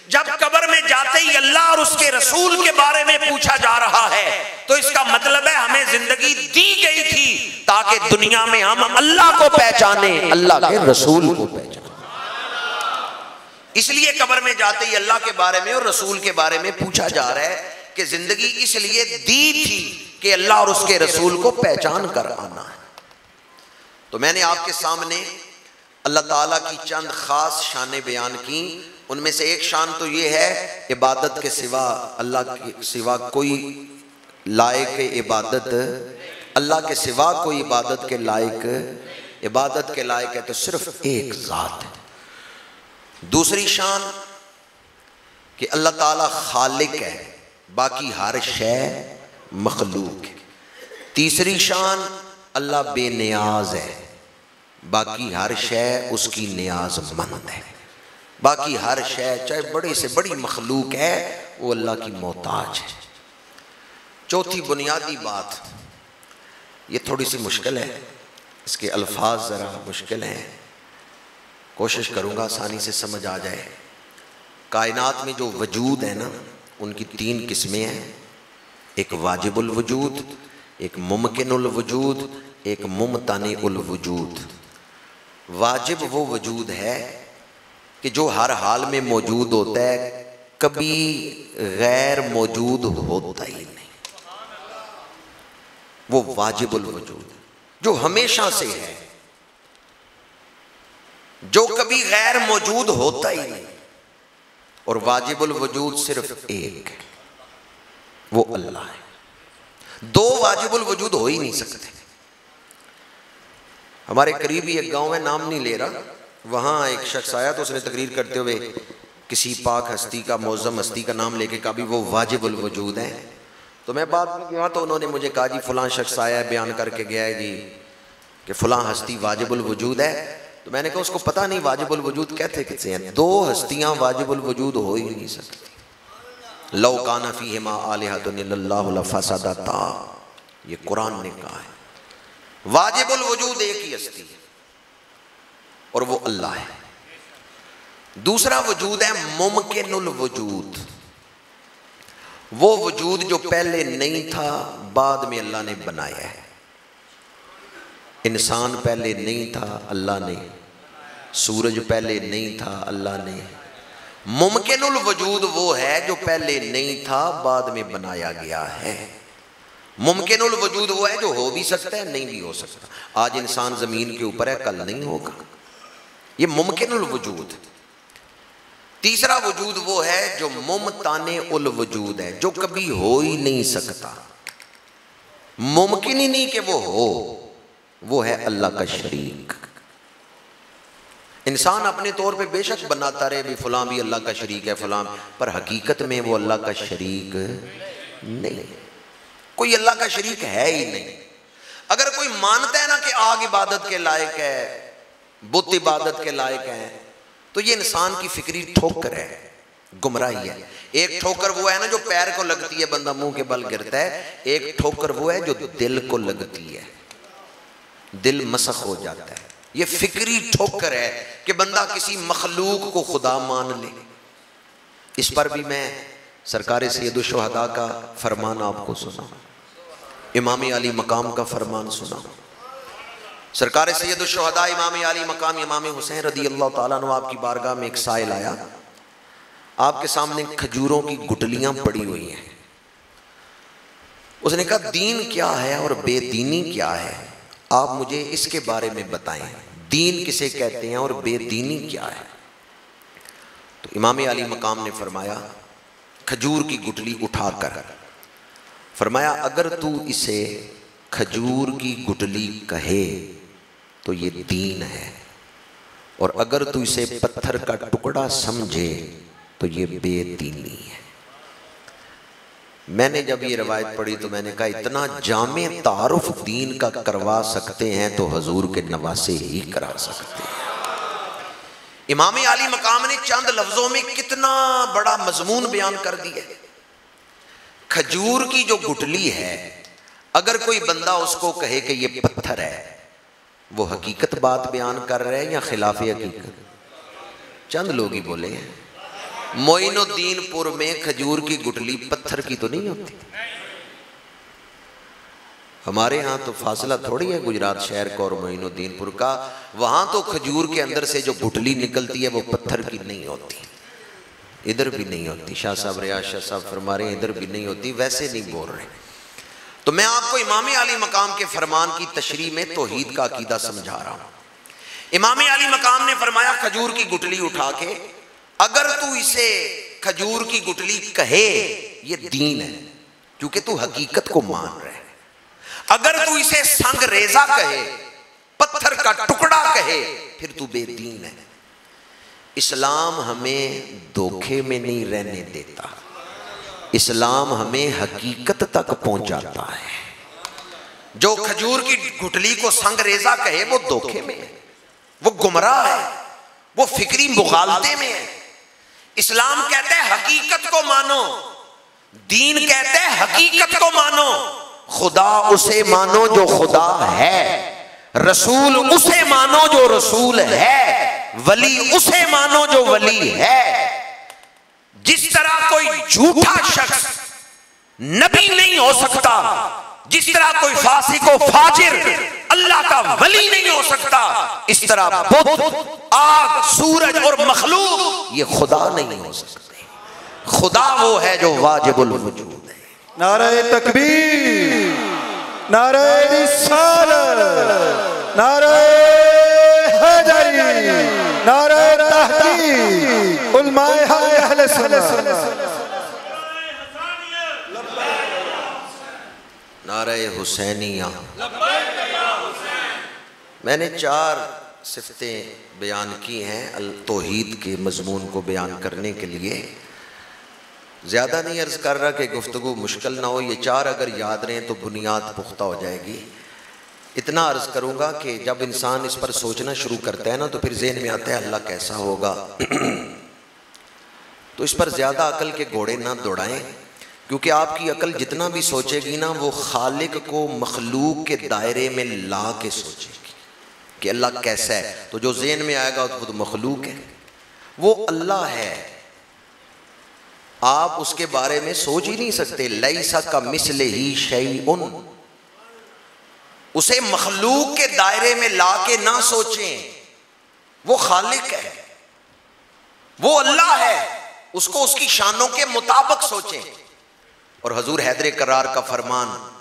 جب قبر میں جاتے ہی اللہ اور اس کے رسول کے بارے میں پوچھا جا رہا ہے، تو اس کا مطلب ہے ہمیں زندگی دی گئی تھی تاکہ دنیا میں ہم اللہ کو پہچانے اللہ کے رسول کو پہچانے اس لیے قبر میں جاتے ہی اللہ کے بارے میں اور رسول کے بارے میں پوچھا جا رہا ہے کہ زندگی اس لیے دی تھی کہ اللہ اور اس کے رسول کو پہچان کر آنا ہے۔ تو میں نے آپ کے سامنے اللہ تعالیٰ کی چند خاص شانیں بیان کی۔ ان میں سے ایک شان تو یہ ہے، عبادت کے سوا اللہ کے سوا کوئی لائق عبادت، اللہ کے سوا کوئی عبادت کے لائق، عبادت کے لائق ہے تو صرف ایک ذات۔ ہے دوسری شان کہ اللہ تعالیٰ خالق ہے، باقی ہر شے مخلوق ہے۔ تیسری شان اللہ بے نیاز ہے، باقی ہر شے اس کی نیاز مند ہے۔ باقی ہر شے چاہے بڑی سے بڑی مخلوق ہے، وہ اللہ کی محتاج ہے۔ چوتھی بنیادی بات، یہ تھوڑی سی مشکل ہے، اس کے الفاظ ذرا مشکل ہیں۔ کوشش کروں گا آسانی سے سمجھ آ جائے۔ کائنات میں جو وجود ہے نا، ان کی تین قسمیں ہیں۔ ایک واجب الوجود، ایک ممکن الوجود، ایک ممتنع الوجود۔ واجب وہ وجود ہے کہ جو ہر حال میں موجود ہوتا ہے، کبھی غیر موجود ہوتا ہی نہیں۔ وہ واجب الوجود، جو ہمیشہ سے ہے۔ جو کبھی غیر موجود ہوتا ہی نہیں۔ اور واجب الوجود صرف ایک ہے۔ وہ اللہ ہے۔ دو واجب الوجود ہو ہی نہیں سکتے۔ ہمارے قریبی ایک گاؤں میں نام نہیں لے رہا۔ وہاں ایک شخص آیا تو اس نے تقریر کرتے ہوئے کسی پاک ہستی کا موزم ہستی کا نام لے کے کہا بھی وہ واجب الوجود ہے۔ تو میں بات میں تو انہوں نے مجھے کہا جی فلاں شخص آیا ہے، بیان کر کے گیا ہے جی کہ فلاں ہستی واجب الوجود ہے۔ تو میں نے کہا اس کو پتہ نہیں واجب الوجود کہتے کتنے ہیں۔ دو ہستیاں واجب الوجود ہو ہی نہیں سکتی۔ لو کان فیہما آلہۃ اللہ لفسدتا۔ یہ قرآن نے کہا ہے۔ واجب الوجود ایک ہی ہستی ہے اور وہ اللہ ہے۔ دوسرا وجود ہے ممکن الوجود۔ وہ وجود جو پہلے نہیں تھا، بعد میں اللہ نے بنایا ہے۔ انسان پہلے نہیں تھا، اللہ نے۔ سورج پہلے نہیں تھا، اللہ نے۔ ممکن الوجود وہ ہے جو پہلے نہیں تھا، بعد میں بنایا گیا ہے۔ ممکن الوجود وہ ہے جو ہو بھی سکتا ہے، نہیں بھی ہو سکتا۔ آج انسان زمین کے اوپر ہے، کل نہیں ہوگا۔ یہ ممکن الوجود۔ تیسرا وجود وہ ہے جو ممتان الوجود ہے، جو کبھی ہو ہی نہیں سکتا۔ ممکن ہی نہیں کہ وہ ہو۔ وہ ہے اللہ کا شریک۔ انسان اپنے طور پہ بے شک بناتا رہے بھی فلاں بھی اللہ کا شریک ہے، فلاں۔ پر حقیقت میں وہ اللہ کا شریک نہیں۔ کوئی اللہ کا شریک ہے ہی نہیں۔ اگر کوئی مانتا ہے نا کہ آگ عبادت کے لائق ہے، بت عبادت کے لائق ہے، تو یہ انسان کی فکری ٹھوکر ہے، گمراہی ہے۔ ایک ٹھوکر وہ ہے نا جو پیر کو لگتی ہے، بندہ منہ کے بل گرتا ہے۔ ایک ٹھوکر وہ ہے جو دل کو لگتی ہے۔ دل مسخ ہو جاتا ہے۔ یہ فکری ٹھوکر ہے کہ بندہ کسی مخلوق کو خدا مان لے۔ اس پر بھی میں سرکار سید الشہداء کا فرمان آپ کو سنا امام علی مقام کا فرمان سنا سرکار سید الشہداء امام علی مقام امام حسین رضی اللہ تعالیٰ عنہ آپ کی بارگاہ میں ایک سائل آیا۔ آپ کے سامنے کھجوروں کی گٹلیاں پڑی ہوئی ہیں۔ اس نے کہا، دین کیا ہے اور بے دینی کیا ہے؟ آپ مجھے اس کے بارے میں بتائیں۔ دین کسے کہتے ہیں اور بے دینی کیا ہے؟ تو امام علی مقام نے فرمایا، کھجور کی گٹلی اٹھا کر۔ فرمایا، اگر تو اسے کھجور کی گٹلی کہے تو یہ دین ہے۔ اور اگر تو اسے پتھر کا ٹکڑا سمجھے تو یہ بے دینی ہے۔ میں نے جب یہ روایت پڑھی تو میں نے کہا، اتنا جامع تعارف دین کا کروا سکتے ہیں تو حضور کے نواسے ہی کرا سکتے ہیں۔ امام علی مقام نے چند لفظوں میں کتنا بڑا مضمون بیان کر دیا کھجور کی جو گٹلی ہے، اگر کوئی بندہ اس کو کہے کہ یہ پتھر ہے، وہ حقیقت بات بیان کر رہے ہیں یا خلاف حقیقت؟ چند لوگ ہی بولے ہیں۔ موئن الدین پور میں کھجور کی گٹلی پتھر کی تو نہیں ہوتی۔ ہمارے ہاں تو فاصلہ تھوڑی ہے گجرات شہر کا اور موئن الدین پور کا۔ وہاں تو کھجور کے اندر سے جو گٹلی نکلتی ہے وہ پتھر کی نہیں ہوتی۔ ادھر بھی نہیں ہوتی۔ شاہ صاحب ریاض شاہ صاحب فرما رہے ہیں، ادھر بھی نہیں ہوتی۔ ویسے نہیں بول رہے۔ تو میں آپ کو امام علی مقام کے فرمان کی تشریح میں توحید کا عقیدہ سمجھا رہا ہوں۔ امام علی مقام نے فرمایا، کھجور کی گٹلی اٹھا کے اگر تو اسے کھجور کی گٹلی کہے، یہ دین ہے، کیونکہ تو حقیقت کو مان رہے اگر تو اسے سنگ ریزہ کہے، پتھر کا ٹکڑا کہے، پھر تو بے دین ہے۔ اسلام ہمیں دھوکے میں نہیں رہنے دیتا۔ اسلام ہمیں حقیقت تک پہنچاتا ہے۔ جو کھجور کی گھٹلی کو سنگ ریزہ کہے، وہ دھوکے میں ہے۔ وہ گمراہ ہے۔ وہ فکری مغالطے میں ہے۔ اسلام کہتے ہیں حقیقت کو مانو، دین کہتے ہیں حقیقت کو مانو۔ خدا اسے مانو جو خدا ہے، رسول اسے مانو جو رسول ہے، ولی اسے مانو جو ولی ہے۔ جس طرح کوئی جھوٹا شخص نبی نہیں ہو سکتا، جس طرح کوئی فاسق و فاجر اللہ کا ولی نہیں ہو سکتا۔ اس طرح آگ سورج اور مخلوق یہ خدا نہیں ہو سکتے۔ خدا وہ ہے جو واجب الوجود ہے۔ نعرہ تکبیر نعرہ رسالت نعرہ حیدری نعرہ تحقیق علماء اہل سنت۔ نعرہ حسینیہ۔ میں نے چار صفتیں بیان کی ہیں التوحید کے مضمون کو بیان کرنے کے لیے۔ زیادہ نہیں عرض کر رہا کہ گفتگو مشکل نہ ہو، یہ چار اگر یاد رہیں تو بنیاد پختہ ہو جائے گی۔ اتنا عرض کروں گا کہ جب انسان اس پر سوچنا شروع کرتا ہے نا، تو پھر ذہن میں آتا ہے اللہ کیسا ہوگا۔ تو اس پر زیادہ عقل کے گھوڑے نہ دوڑائیں، کیونکہ آپ کی عقل جتنا بھی سوچے گی نا، وہ خالق کو مخلوق کے دائرے میں لا کے سوچے گی۔ کہ اللہ کیسا ہے؟ تو جو ذہن میں آئے گا وہ تو مخلوق ہے۔ وہ اللہ ہے۔ آپ اس کے بارے میں سوچ ہی نہیں سکتے، لیسا کا مثل ہی شیئن۔ اسے مخلوق کے دائرے میں لا کے نہ سوچیں۔ وہ خالق ہے۔ وہ اللہ ہے۔ اس کو اس کی شانوں کے مطابق سوچیں۔ اور حضور حیدر قرار کا فرمان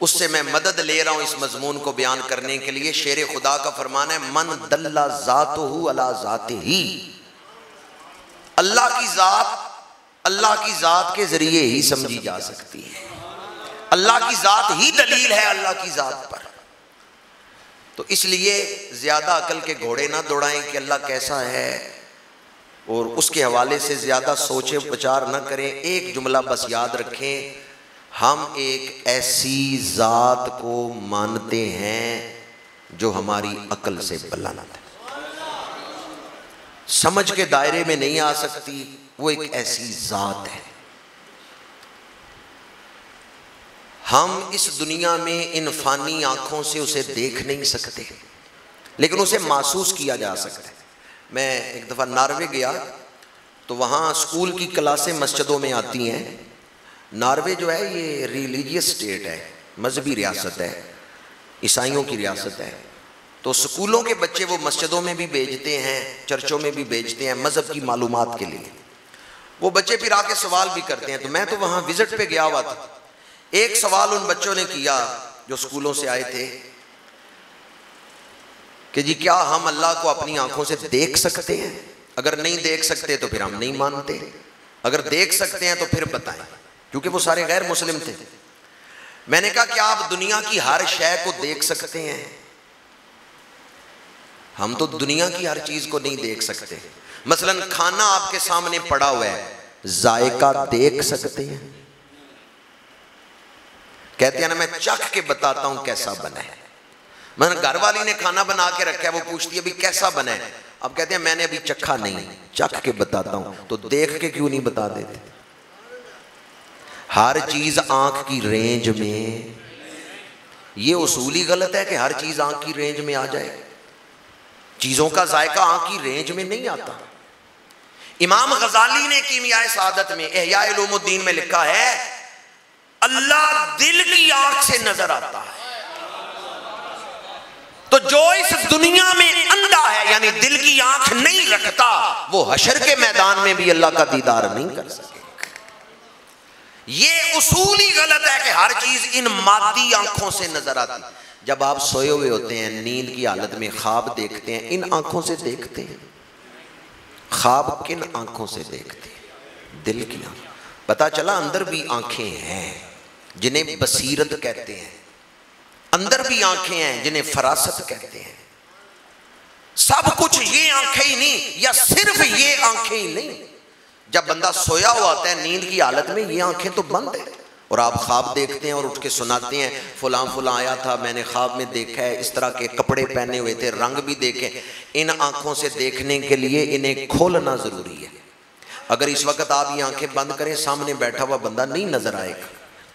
اس سے میں مدد لے رہا ہوں اس مضمون کو بیان کرنے کے لیے۔ شیر خدا کا فرمان ہے، من دل ذات ذات ہی اللہ کی ذات، اللہ کی ذات کے ذریعے ہی سمجھی جا سکتی ہے۔ اللہ کی ذات ہی دلیل ہے اللہ کی ذات پر۔ تو اس لیے زیادہ عقل کے گھوڑے نہ دوڑائیں کہ اللہ کیسا ہے، اور اس کے حوالے سے زیادہ سوچے پچار نہ کریں۔ ایک جملہ بس یاد رکھیں۔ ہم ایک ایسی ذات کو مانتے ہیں جو ہماری عقل سے بلند ہے۔ سمجھ کے دائرے میں نہیں آ سکتی، وہ ایک ایسی ذات ہے۔ ہم اس دنیا میں ان فانی آنکھوں سے اسے دیکھ نہیں سکتے، لیکن اسے محسوس کیا جا سکتا ہے۔ میں ایک دفعہ ناروے گیا تو وہاں اسکول کی کلاسیں مسجدوں میں آتی ہیں۔ ناروے جو ہے یہ ریلیجیس اسٹیٹ ہے، مذہبی ریاست ہے، عیسائیوں کی ریاست ہے۔ تو اسکولوں کے بچے وہ مسجدوں میں بھی بھیجتے ہیں، چرچوں میں بھی بھیجتے ہیں مذہب کی معلومات کے لیے۔ وہ بچے پھر آ کے سوال بھی کرتے ہیں، تو میں تو وہاں وزٹ پہ گیا ہوا تھا۔ ایک سوال ان بچوں نے کیا جو اسکولوں سے آئے تھے کہ جی کیا ہم اللہ کو اپنی آنکھوں سے دیکھ سکتے ہیں؟ اگر نہیں دیکھ سکتے تو پھر ہم نہیں مانتے۔ اگر دیکھ سکتے ہیں تو پھر بتائیں۔ کیونکہ وہ سارے غیر مسلم تھے۔ میں نے کہا کہ آپ دنیا کی ہر شے کو دیکھ سکتے ہیں۔ ہم تو دنیا کی ہر چیز کو نہیں دیکھ سکتے۔ مثلا کھانا آپ کے سامنے پڑا ہوا ہے، ذائقہ دیکھ سکتے ہیں۔ کہتے ہیں نا، میں چکھ کے بتاتا ہوں کیسا بنا ہے۔ میں گھر والی نے کھانا بنا کے رکھا ہے، وہ پوچھتی ہے، ابھی کیسا بنا ہے؟ اب کہتے ہیں، میں نے ابھی چکھا نہیں، چکھ کے بتاتا ہوں۔ تو دیکھ کے کیوں نہیں بتا دیتے؟ ہر چیز آنکھ کی رینج میں۔ یہ اصولی غلط ہے کہ ہر چیز آنکھ کی رینج میں آ جائے۔ چیزوں کا ذائقہ آنکھ کی رینج میں نہیں آتا۔ امام غزالی نے کیمیائے سعادت میں احیاء علوم الدین میں لکھا ہے، اللہ دل کی آنکھ سے نظر آتا ہے۔ تو جو اس دنیا میں اندھا ہے یعنی دل کی آنکھ نہیں رکھتا، وہ حشر کے میدان میں بھی اللہ کا دیدار نہیں کر سکے۔ یہ اصولی غلط ہے کہ ہر چیز ان مادی آنکھوں سے نظر آتی۔ جب آپ سوئے ہوئے ہوتے ہیں، نیند کی حالت میں خواب دیکھتے ہیں، ان آنکھوں سے دیکھتے ہیں۔ خواب کن آنکھوں سے دیکھتے ہیں؟ دل کی آنکھ۔ پتا چلا اندر بھی آنکھیں ہیں، جنہیں بصیرت کہتے ہیں۔ اندر بھی آنکھیں ہیں، جنہیں فراست کہتے ہیں۔ سب کچھ یہ آنکھیں ہی نہیں، یا صرف یہ آنکھیں ہی نہیں جب بندہ سویا ہوا آتا ہے، نیند کی حالت میں یہ آنکھیں تو بند ہیں۔ اور آپ خواب دیکھتے ہیں اور اٹھ کے سناتے ہیں، فلاں فلاں آیا تھا، میں نے خواب میں دیکھا ہے، اس طرح کے کپڑے پہنے ہوئے تھے، رنگ بھی دیکھے۔ ان آنکھوں سے دیکھنے کے لیے انہیں کھولنا ضروری ہے۔ اگر اس وقت آپ یہ آنکھیں بند کریں، سامنے بیٹھا ہوا بندہ نہیں نظر آئے گا۔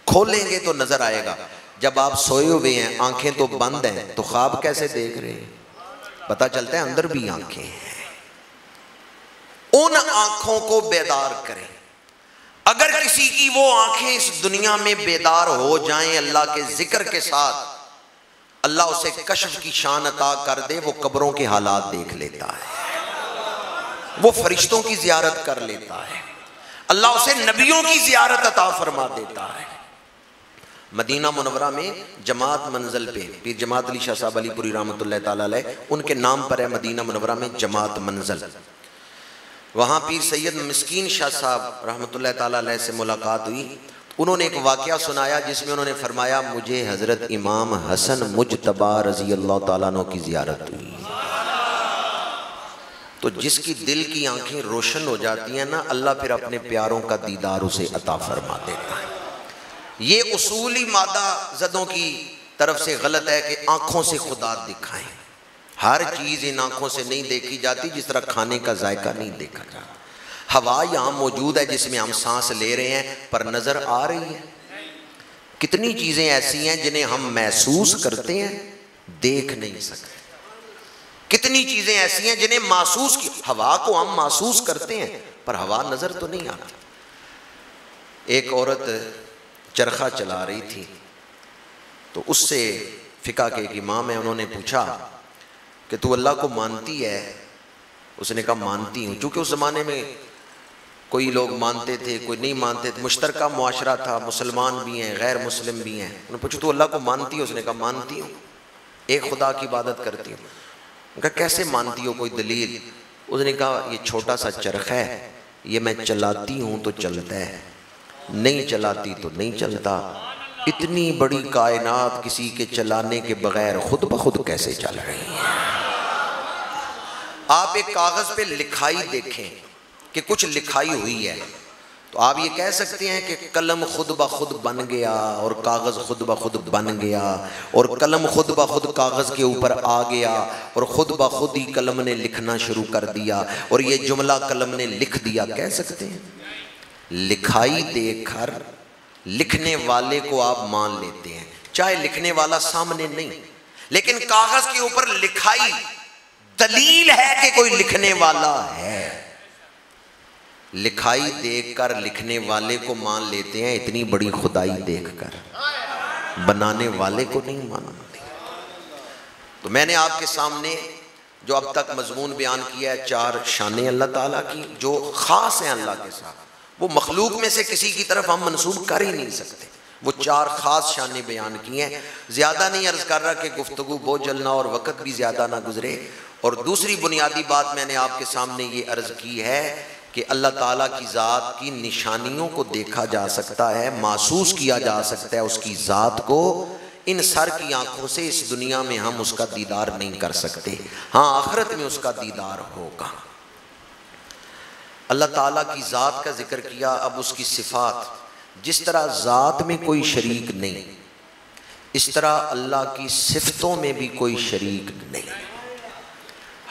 کھولیں گے تو نظر آئے گا۔ جب آپ سوئے ہوئے ہیں، آنکھیں تو بند ہیں، تو خواب کیسے دیکھ رہے ہیں؟ پتا چلتا ہے، اندر بھی آنکھیں ہیں۔ ان آنکھوں کو بیدار کریں۔ اگر کسی کی وہ آنکھیں اس دنیا میں بیدار ہو جائیں اللہ کے ذکر کے ساتھ، اللہ اسے کشف کی شان عطا کر دے، وہ قبروں کے حالات دیکھ لیتا ہے۔ وہ فرشتوں کی زیارت کر لیتا ہے۔ اللہ اسے نبیوں کی زیارت عطا فرما دیتا ہے۔ مدینہ منورہ میں جماعت منزل پہ، پیر جماعت علی شاہ صاحب علی پوری رحمۃ اللہ تعالیٰ علیہ، ان کے نام پر ہے مدینہ منورہ میں جماعت منزل۔ وہاں پیر سید مسکین شاہ صاحب رحمۃ اللہ تعالیٰ علیہ سے ملاقات ہوئی۔ انہوں نے ایک واقعہ سنایا جس میں انہوں نے فرمایا، مجھے حضرت امام حسن مجتبہ رضی اللہ تعالیٰ عنہ کی زیارت ہوئی۔ تو جس کی دل کی آنکھیں روشن ہو جاتی ہیں نا، اللہ پھر اپنے پیاروں کا دیدار اسے عطا فرما دیتا ہے۔ یہ اصولی مادہ زدوں کی طرف سے غلط ہے کہ آنکھوں سے خدا دکھائیں۔ ہر چیز ان آنکھوں سے نہیں دیکھی جاتی جس طرح کھانے کا ذائقہ نہیں دیکھا جاتا۔ ہوا یہاں موجود ہے جس میں ہم سانس لے رہے ہیں، پر نظر آ رہی ہے کتنی چیزیں ایسی ہیں جنہیں ہم محسوس کرتے ہیں، دیکھ نہیں سکتے۔ کتنی چیزیں ایسی ہیں جنہیں محسوس کی، ہوا کو ہم محسوس کرتے ہیں، پر ہوا نظر تو نہیں آتی۔ ایک عورت چرخہ چلا رہی تھی، تو اس سے فقہ کے ایک امام ہے انہوں نے پوچھا کہ تو اللہ کو مانتی ہے۔ اس نے کہا، مانتی ہوں۔ چونکہ اس زمانے میں کوئی لوگ مانتے تھے، کوئی نہیں مانتے تھے۔ مشترکہ معاشرہ تھا، مسلمان بھی ہیں، غیر مسلم بھی ہیں۔ انہوں نے پوچھا، تو اللہ کو مانتی ہو اس نے کہا، مانتی ہوں۔ ایک خدا کی عبادت کرتی ہوں۔ کہا کیسے مانتی ہو کوئی دلیل؟ اس نے کہا، یہ چھوٹا سا چرخ ہے۔ یہ میں چلاتی ہوں تو چلتا ہے۔ نہیں چلاتی تو نہیں چلتا۔ اتنی بڑی کائنات کسی کے چلانے کے بغیر خود بخود کیسے چل رہی ہے آپ ایک کاغذ پہ لکھائی دیکھیں کہ کچھ لکھائی ہوئی ہے۔ تو آپ یہ کہہ سکتے ہیں کہ قلم خود بخود بن گیا اور کاغذ خود بخود بن گیا اور قلم خود بخود کاغذ کے اوپر آ گیا اور خود بخود ہی قلم نے لکھنا شروع کر دیا اور یہ جملہ قلم نے لکھ دیا۔ کہہ سکتے ہیں؟ لکھائی دیکھ کر لکھنے والے کو آپ مان لیتے ہیں۔ چاہے لکھنے والا سامنے نہیں، لیکن کاغذ کے اوپر لکھائی دلیل ہے کہ کوئی لکھنے والا ہے۔ لکھائی دیکھ کر لکھنے والے کو مان لیتے ہیں، اتنی بڑی خدائی دیکھ کر۔ بنانے والے کو نہیں مانتے تو میں نے آپ کے سامنے جو اب تک مضمون بیان کیا ہے، چار شانے اللہ تعالیٰ کی، جو خاص ہیں اللہ کے ساتھ۔ وہ مخلوق میں سے کسی کی طرف ہم منسوب کر ہی نہیں سکتے۔ وہ چار خاص شانے بیان کی ہیں۔ زیادہ نہیں عرض کر رہا کہ گفتگو بہت جلنا اور وقت بھی زیادہ نہ گزرے۔ اور دوسری بنیادی بات میں نے آپ کے سامنے یہ عرض کی ہے کہ اللہ تعالیٰ کی ذات کی نشانیوں کو دیکھا جا سکتا ہے، محسوس کیا جا سکتا ہے اس کی ذات کو۔ ان سر کی آنکھوں سے اس دنیا میں ہم اس کا دیدار نہیں کر سکتے۔ ہاں آخرت میں اس کا دیدار ہوگا۔ اللہ تعالیٰ کی ذات کا ذکر کیا، اب اس کی صفات۔ جس طرح ذات میں کوئی شریک نہیں، اس طرح اللہ کی صفتوں میں بھی کوئی شریک نہیں۔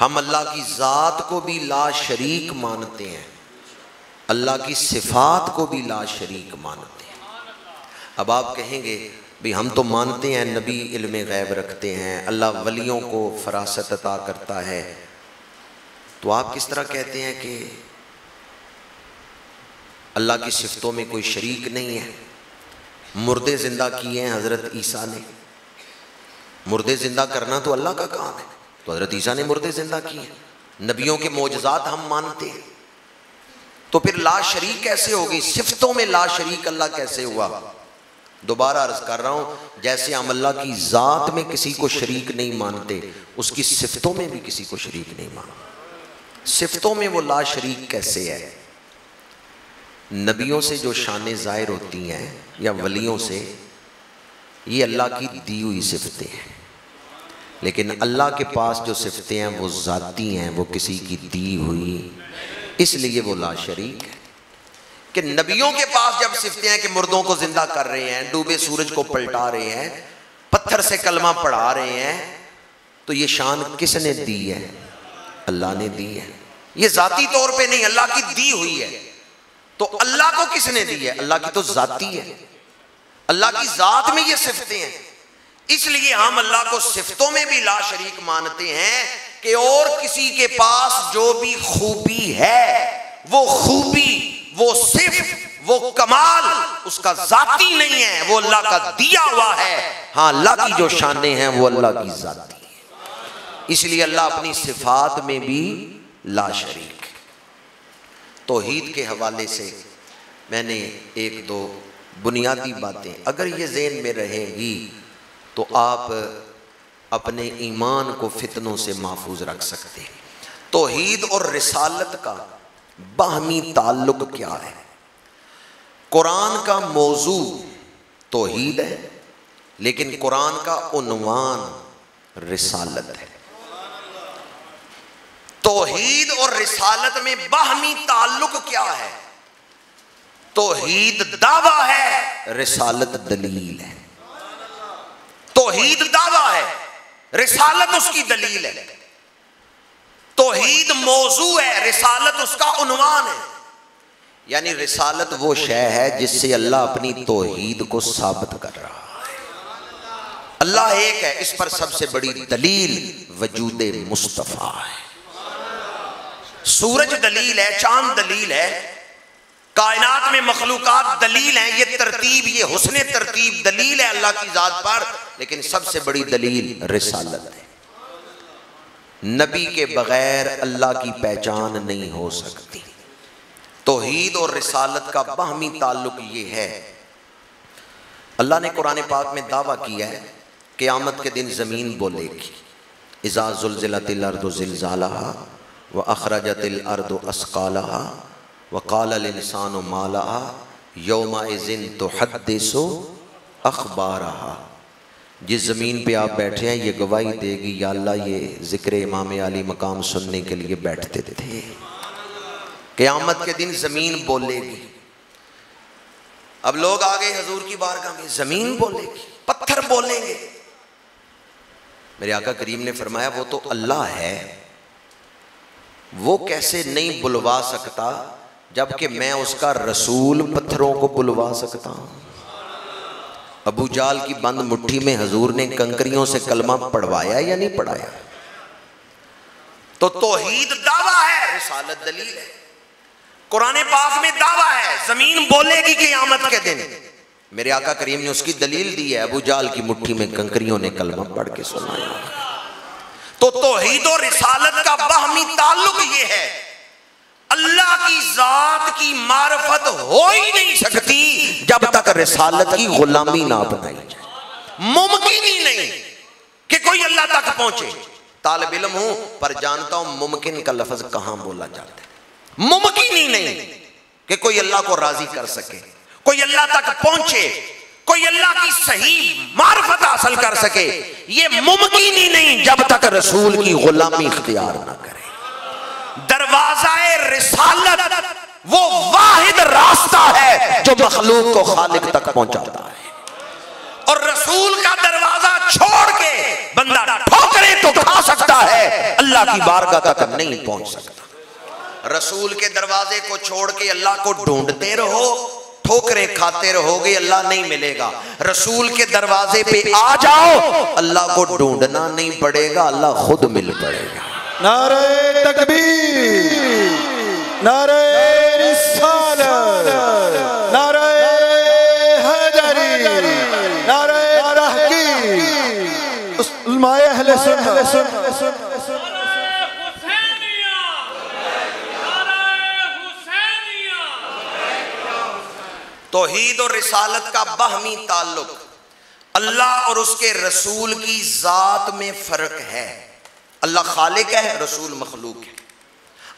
ہم اللہ کی ذات کو بھی لا شریک مانتے ہیں، اللہ کی صفات کو بھی لا شریک مانتے ہیں۔ اب آپ کہیں گے بھی ہم تو مانتے ہیں، نبی علم غیب رکھتے ہیں، اللہ ولیوں کو فراست عطا کرتا ہے۔ تو آپ کس طرح کہتے ہیں کہ اللہ کی صفتوں میں کوئی شریک نہیں ہے۔ مردے زندہ کیے ہیں حضرت عیسیٰ نے۔ مردے زندہ کرنا تو اللہ کا کام ہے۔ تو حضرت عیسیٰ نے مردے زندہ کیے ہیں۔ نبیوں کے معجزات ہم مانتے ہیں۔ تو پھر لا شریک کیسے ہوگی؟ صفتوں میں لا شریک اللہ کیسے ہوا؟ دوبارہ عرض کر رہا ہوں، جیسے ہم اللہ کی ذات میں کسی کو شریک نہیں مانتے، اس کی صفتوں میں بھی کسی کو شریک نہیں مانتے۔ صفتوں میں وہ لا شریک کیسے ہے؟ نبیوں سے جو شانیں ظاہر ہوتی ہیں یا ولیوں سے، یہ اللہ کی دی ہوئی صفتیں ہیں۔ لیکن اللہ کے پاس جو صفتیں ہیں، وہ ذاتی ہیں، وہ کسی کی دی ہوئی۔ اس لیے وہ لا شریک ہے۔ کہ نبیوں کے پاس جب صفتیں ہیں کہ مردوں کو زندہ کر رہے ہیں، ڈوبے سورج کو پلٹا رہے ہیں، پتھر سے کلمہ پڑھا رہے ہیں، تو یہ شان کس نے دی ہے؟ اللہ نے دی ہے۔ یہ ذاتی طور پہ نہیں، اللہ کی دی ہوئی ہے۔ تو اللہ کو کس نے دی ہے؟ اللہ کی تو ذاتی ہے۔ اللہ کی ذات میں یہ صفتیں ہیں۔ اس لیے ہم اللہ کو صفتوں میں بھی لا شریک مانتے ہیں کہ اور کسی کے پاس جو بھی خوبی ہے، وہ خوبی، وہ صرف، وہ کمال، اس کا ذاتی نہیں ہے۔ وہ اللہ کا دیا ہوا ہے۔ ہاں اللہ کی جو شانیں ہیں، وہ اللہ کی ذاتی ہے اس لیے اللہ اپنی صفات میں بھی لا شریک توحید کے حوالے سے میں نے ایک دو بنیادی باتیں، اگر یہ ذہن میں رہے گی تو آپ اپنے ایمان کو فتنوں سے محفوظ رکھ سکتے ہیں۔ توحید اور رسالت کا باہمی تعلق کیا ہے؟ قرآن کا موضوع توحید ہے، لیکن قرآن کا عنوان رسالت ہے۔ توحید اور رسالت میں باہمی تعلق کیا ہے؟ توحید دعویٰ ہے، رسالت دلیل ہے۔ توحید دعویٰ ہے، رسالت اس کی دلیل ہے۔ توحید موضوع ہے، رسالت اس کا عنوان ہے۔ یعنی رسالت وہ شے ہے جس سے اللہ اپنی توحید کو ثابت کر رہا ہے۔ اللہ ایک ہے، اس پر سب سے بڑی دلیل وجود مصطفیٰ ہے۔ سورج دلیل ہے، چاند دلیل ہے، کائنات میں مخلوقات دلیل ہیں، یہ ترتیب، یہ حسن ترتیب دلیل ہے اللہ کی ذات پر، لیکن سب سے بڑی دلیل رسالت ہے۔ نبی کے بغیر اللہ کی پہچان نہیں ہو سکتی۔ توحید اور رسالت کا باہمی تعلق یہ ہے۔ اللہ نے قرآن پاک میں دعویٰ کیا ہے، قیامت کے دن زمین بولے گی۔ اذا زلزلت الارض زلزالہا وَأَخْرَجَتِ الْأَرْضُ أَسْقَالَهَا وَقَالَ الْإِنسَانُ مَا لَهَا يَوْمَئِذٍ تُحَدِّثُ أَخْبَارَهَا۔ جس زمین پہ آپ بیٹھے ہیں، یہ گواہی دے گی، یا اللہ، یہ ذکر امام علی مقام سننے کے لیے بیٹھتے تھے۔ قیامت کے دن زمین بولے گی۔ اب لوگ آگئے حضور کی بارگاہ میں زمین بولے گی، پتھر بولیں گے۔ میرے آقا کریم نے فرمایا، وہ تو اللہ ہے۔ وہ کیسے نہیں بلوا سکتا جبکہ میں اس کا رسول پتھروں کو بلوا سکتا ہوں؟ ابو جال کی بند مٹھی میں حضور نے کنکریوں سے کلمہ پڑھوایا یا نہیں پڑھایا؟ تو توحید دعویٰ ہے، رسالت دلیل ہے۔ قرآن پاک میں دعویٰ ہے، زمین بولے گی قیامت کے دن۔ میرے آقا کریم نے اس کی دلیل دی ہے، ابو جال کی مٹھی میں کنکریوں نے کلمہ پڑھ کے سنایا۔ تو توحید و رسالت کا باہمی تعلق یہ ہے۔ اللہ کی ذات کی معرفت ہو ہی نہیں سکتی جب تک رسالت کی غلامی نہ اپنائی جائے۔ ممکن ہی نہیں کہ کوئی اللہ تک پہنچے۔ طالب علم ہوں، پر جانتا ہوں ممکن کا لفظ کہاں بولا جاتا ہے۔ ممکن ہی نہیں کہ کوئی اللہ کو راضی کر سکے، کوئی اللہ تک پہنچے۔ کوئی اللہ کی صحیح معرفت حاصل کر سکے، یہ ممکن ہی نہیں جب تک رسول کی غلامی اختیار نہ کرے۔ دروازہ رسالت وہ واحد راستہ ہے جو مخلوق کو خالق تک پہنچاتا ہے۔ اور رسول کا دروازہ چھوڑ کے بندہ ٹھوکرے تو کھا سکتا ہے، اللہ کی بارگاہ تک نہیں پہنچ سکتا۔ رسول کے دروازے کو چھوڑ کے اللہ کو ڈھونڈتے رہو ٹھوکرے کھاتے رہو گے، اللہ نہیں ملے گا۔ رسول کے دروازے پہ آ جاؤ، اللہ کو ڈھونڈنا نہیں پڑے گا، اللہ خود مل پڑے گا۔ نعرہ تکبیر، نعرہ رسالت، نعرہ حیدری نعرہ تحقیق۔ علماء اہل سنت توحید اور رسالت کا بہمی تعلق اللہ اور اس کے رسول کی ذات میں فرق ہے۔ اللہ خالق ہے، رسول مخلوق ہے۔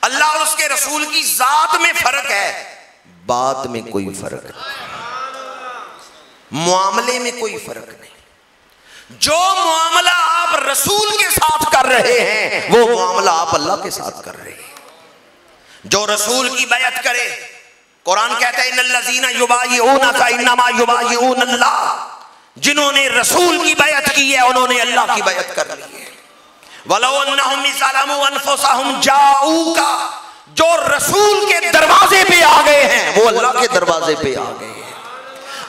اللہ اور اس کے رسول کی ذات میں فرق ہے۔ بات میں کوئی فرق نہیں۔ معاملے میں کوئی فرق نہیں۔ جو معاملہ آپ رسول کے ساتھ کر رہے ہیں، وہ معاملہ آپ اللہ کے ساتھ کر رہے ہیں۔ جو رسول کی بیعت کرے قرآن کہتا ہے ان الذین یبایعونک انما یبایعون اللہ جنہوں نے رسول کی بیعت کی ہے انہوں نے اللہ کی بیعت کر لی ہے۔ وَلَوْ أَنَّهُمْ ظَلَمُوا أَنفُسَهُمْ جَاءُوكَ جو رسول کے دروازے پہ آ گئے ہیں وہ اللہ کے دروازے پہ آ گئے ہیں۔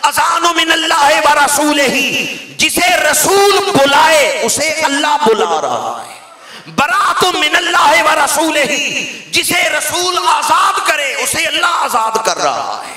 اذان من اللہ و رسول ہی جسے رسول بلائے اسے اللہ بلا رہا ہے۔ برات من اللہ و رسول ہی جسے رسول آزاد کرے، اسے اللہ آزاد کر رہا ہے۔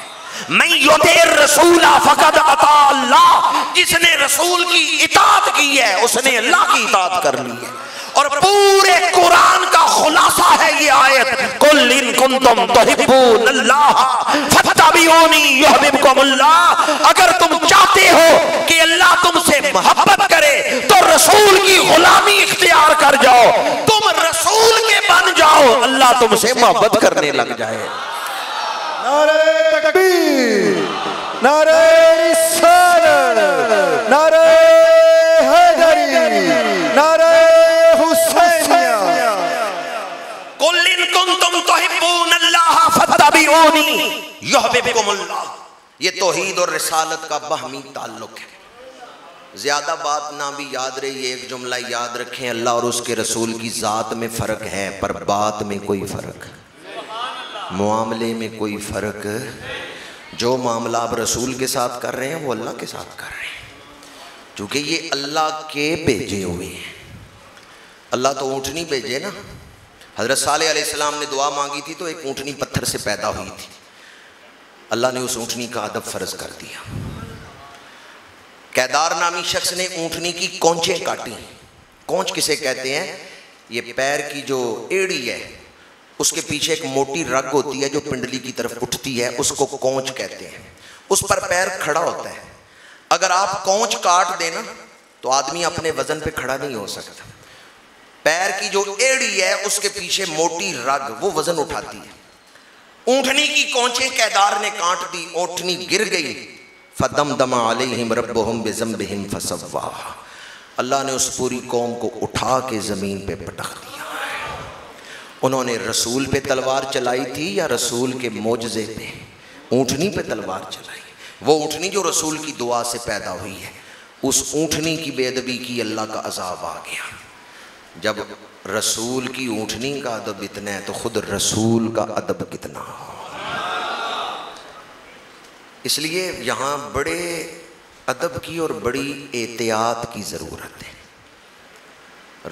میں رسول فقد عطا اللہ، جس نے رسول کی اطاعت کی ہے، اس نے اللہ کی اطاعت کر لی ہے۔ اور پورے قرآن کا خلاصہ ہے یہ آیت۔ کل ان کنتم تحبون اللہ فتبیونی یحببکم اللہ۔ اگر تم چاہتے ہو کہ اللہ تم سے محبت کرے، تو رسول کی غلامی اختیار کر جاؤ۔ تم رسول کے بن جاؤ، اللہ تم سے محبت کرنے لگ جائے۔ نعرہ تکبیر، نعرہ رسالت، نعرہ اللہ فتبعونی یحببکم اللہ. یہ توحید اور رسالت کا بہمی تعلق ہے. زیادہ بات نہ بھی یاد رہی، ایک جملہ یاد رکھیں، اللہ اور اس کے رسول کی ذات میں فرق ہے، پر بات میں کوئی فرق. معاملے میں کوئی فرق. جو معاملہ آپ رسول کے ساتھ کر رہے ہیں، وہ اللہ کے ساتھ کر رہے ہیں. چونکہ یہ اللہ کے بھیجے ہوئے ہیں. اللہ تو اونٹنی بھیجے نا. حضرت صالح علیہ السلام نے دعا مانگی تھی تو ایک اونٹنی پتھر سے پیدا ہوئی تھی۔ اللہ نے اس اونٹنی کا ادب فرض کر دیا۔ کیدار نامی شخص نے اونٹنی کی کونچیں کاٹی کونچ کسے کہتے ہیں؟ یہ پیر کی جو ایڑی ہے، اس کے پیچھے ایک موٹی رگ ہوتی ہے جو پنڈلی کی طرف اٹھتی ہے، اس کو کونچ کہتے ہیں۔ اس پر پیر کھڑا ہوتا ہے۔ اگر آپ کونچ کاٹ دینا تو آدمی اپنے وزن پہ کھڑا نہیں ہو سکتا۔ پیر کی جو ایڑی ہے، اس کے پیچھے موٹی رگ، وہ وزن اٹھاتی ہے۔ اونٹنی کی کونچیں کیدار نے کاٹ دی، اونٹنی گر گئی۔ فدم دم علیہم ربہم بزنبہم فسوا اللہ نے اس پوری قوم کو اٹھا کے زمین پہ پٹخ دیا۔ انہوں نے رسول پہ تلوار چلائی تھی یا رسول کے موجزے پہ؟ اونٹنی پہ تلوار چلائی۔ وہ اونٹنی جو رسول کی دعا سے پیدا ہوئی ہے۔ اس اونٹنی کی بے ادبی کی اللہ کا عذاب آ گیا۔ جب رسول کی اونٹنی کا ادب اتنا ہے تو خود رسول کا ادب کتنا ہو اس لیے یہاں بڑے ادب کی اور بڑی احتیاط کی ضرورت ہے۔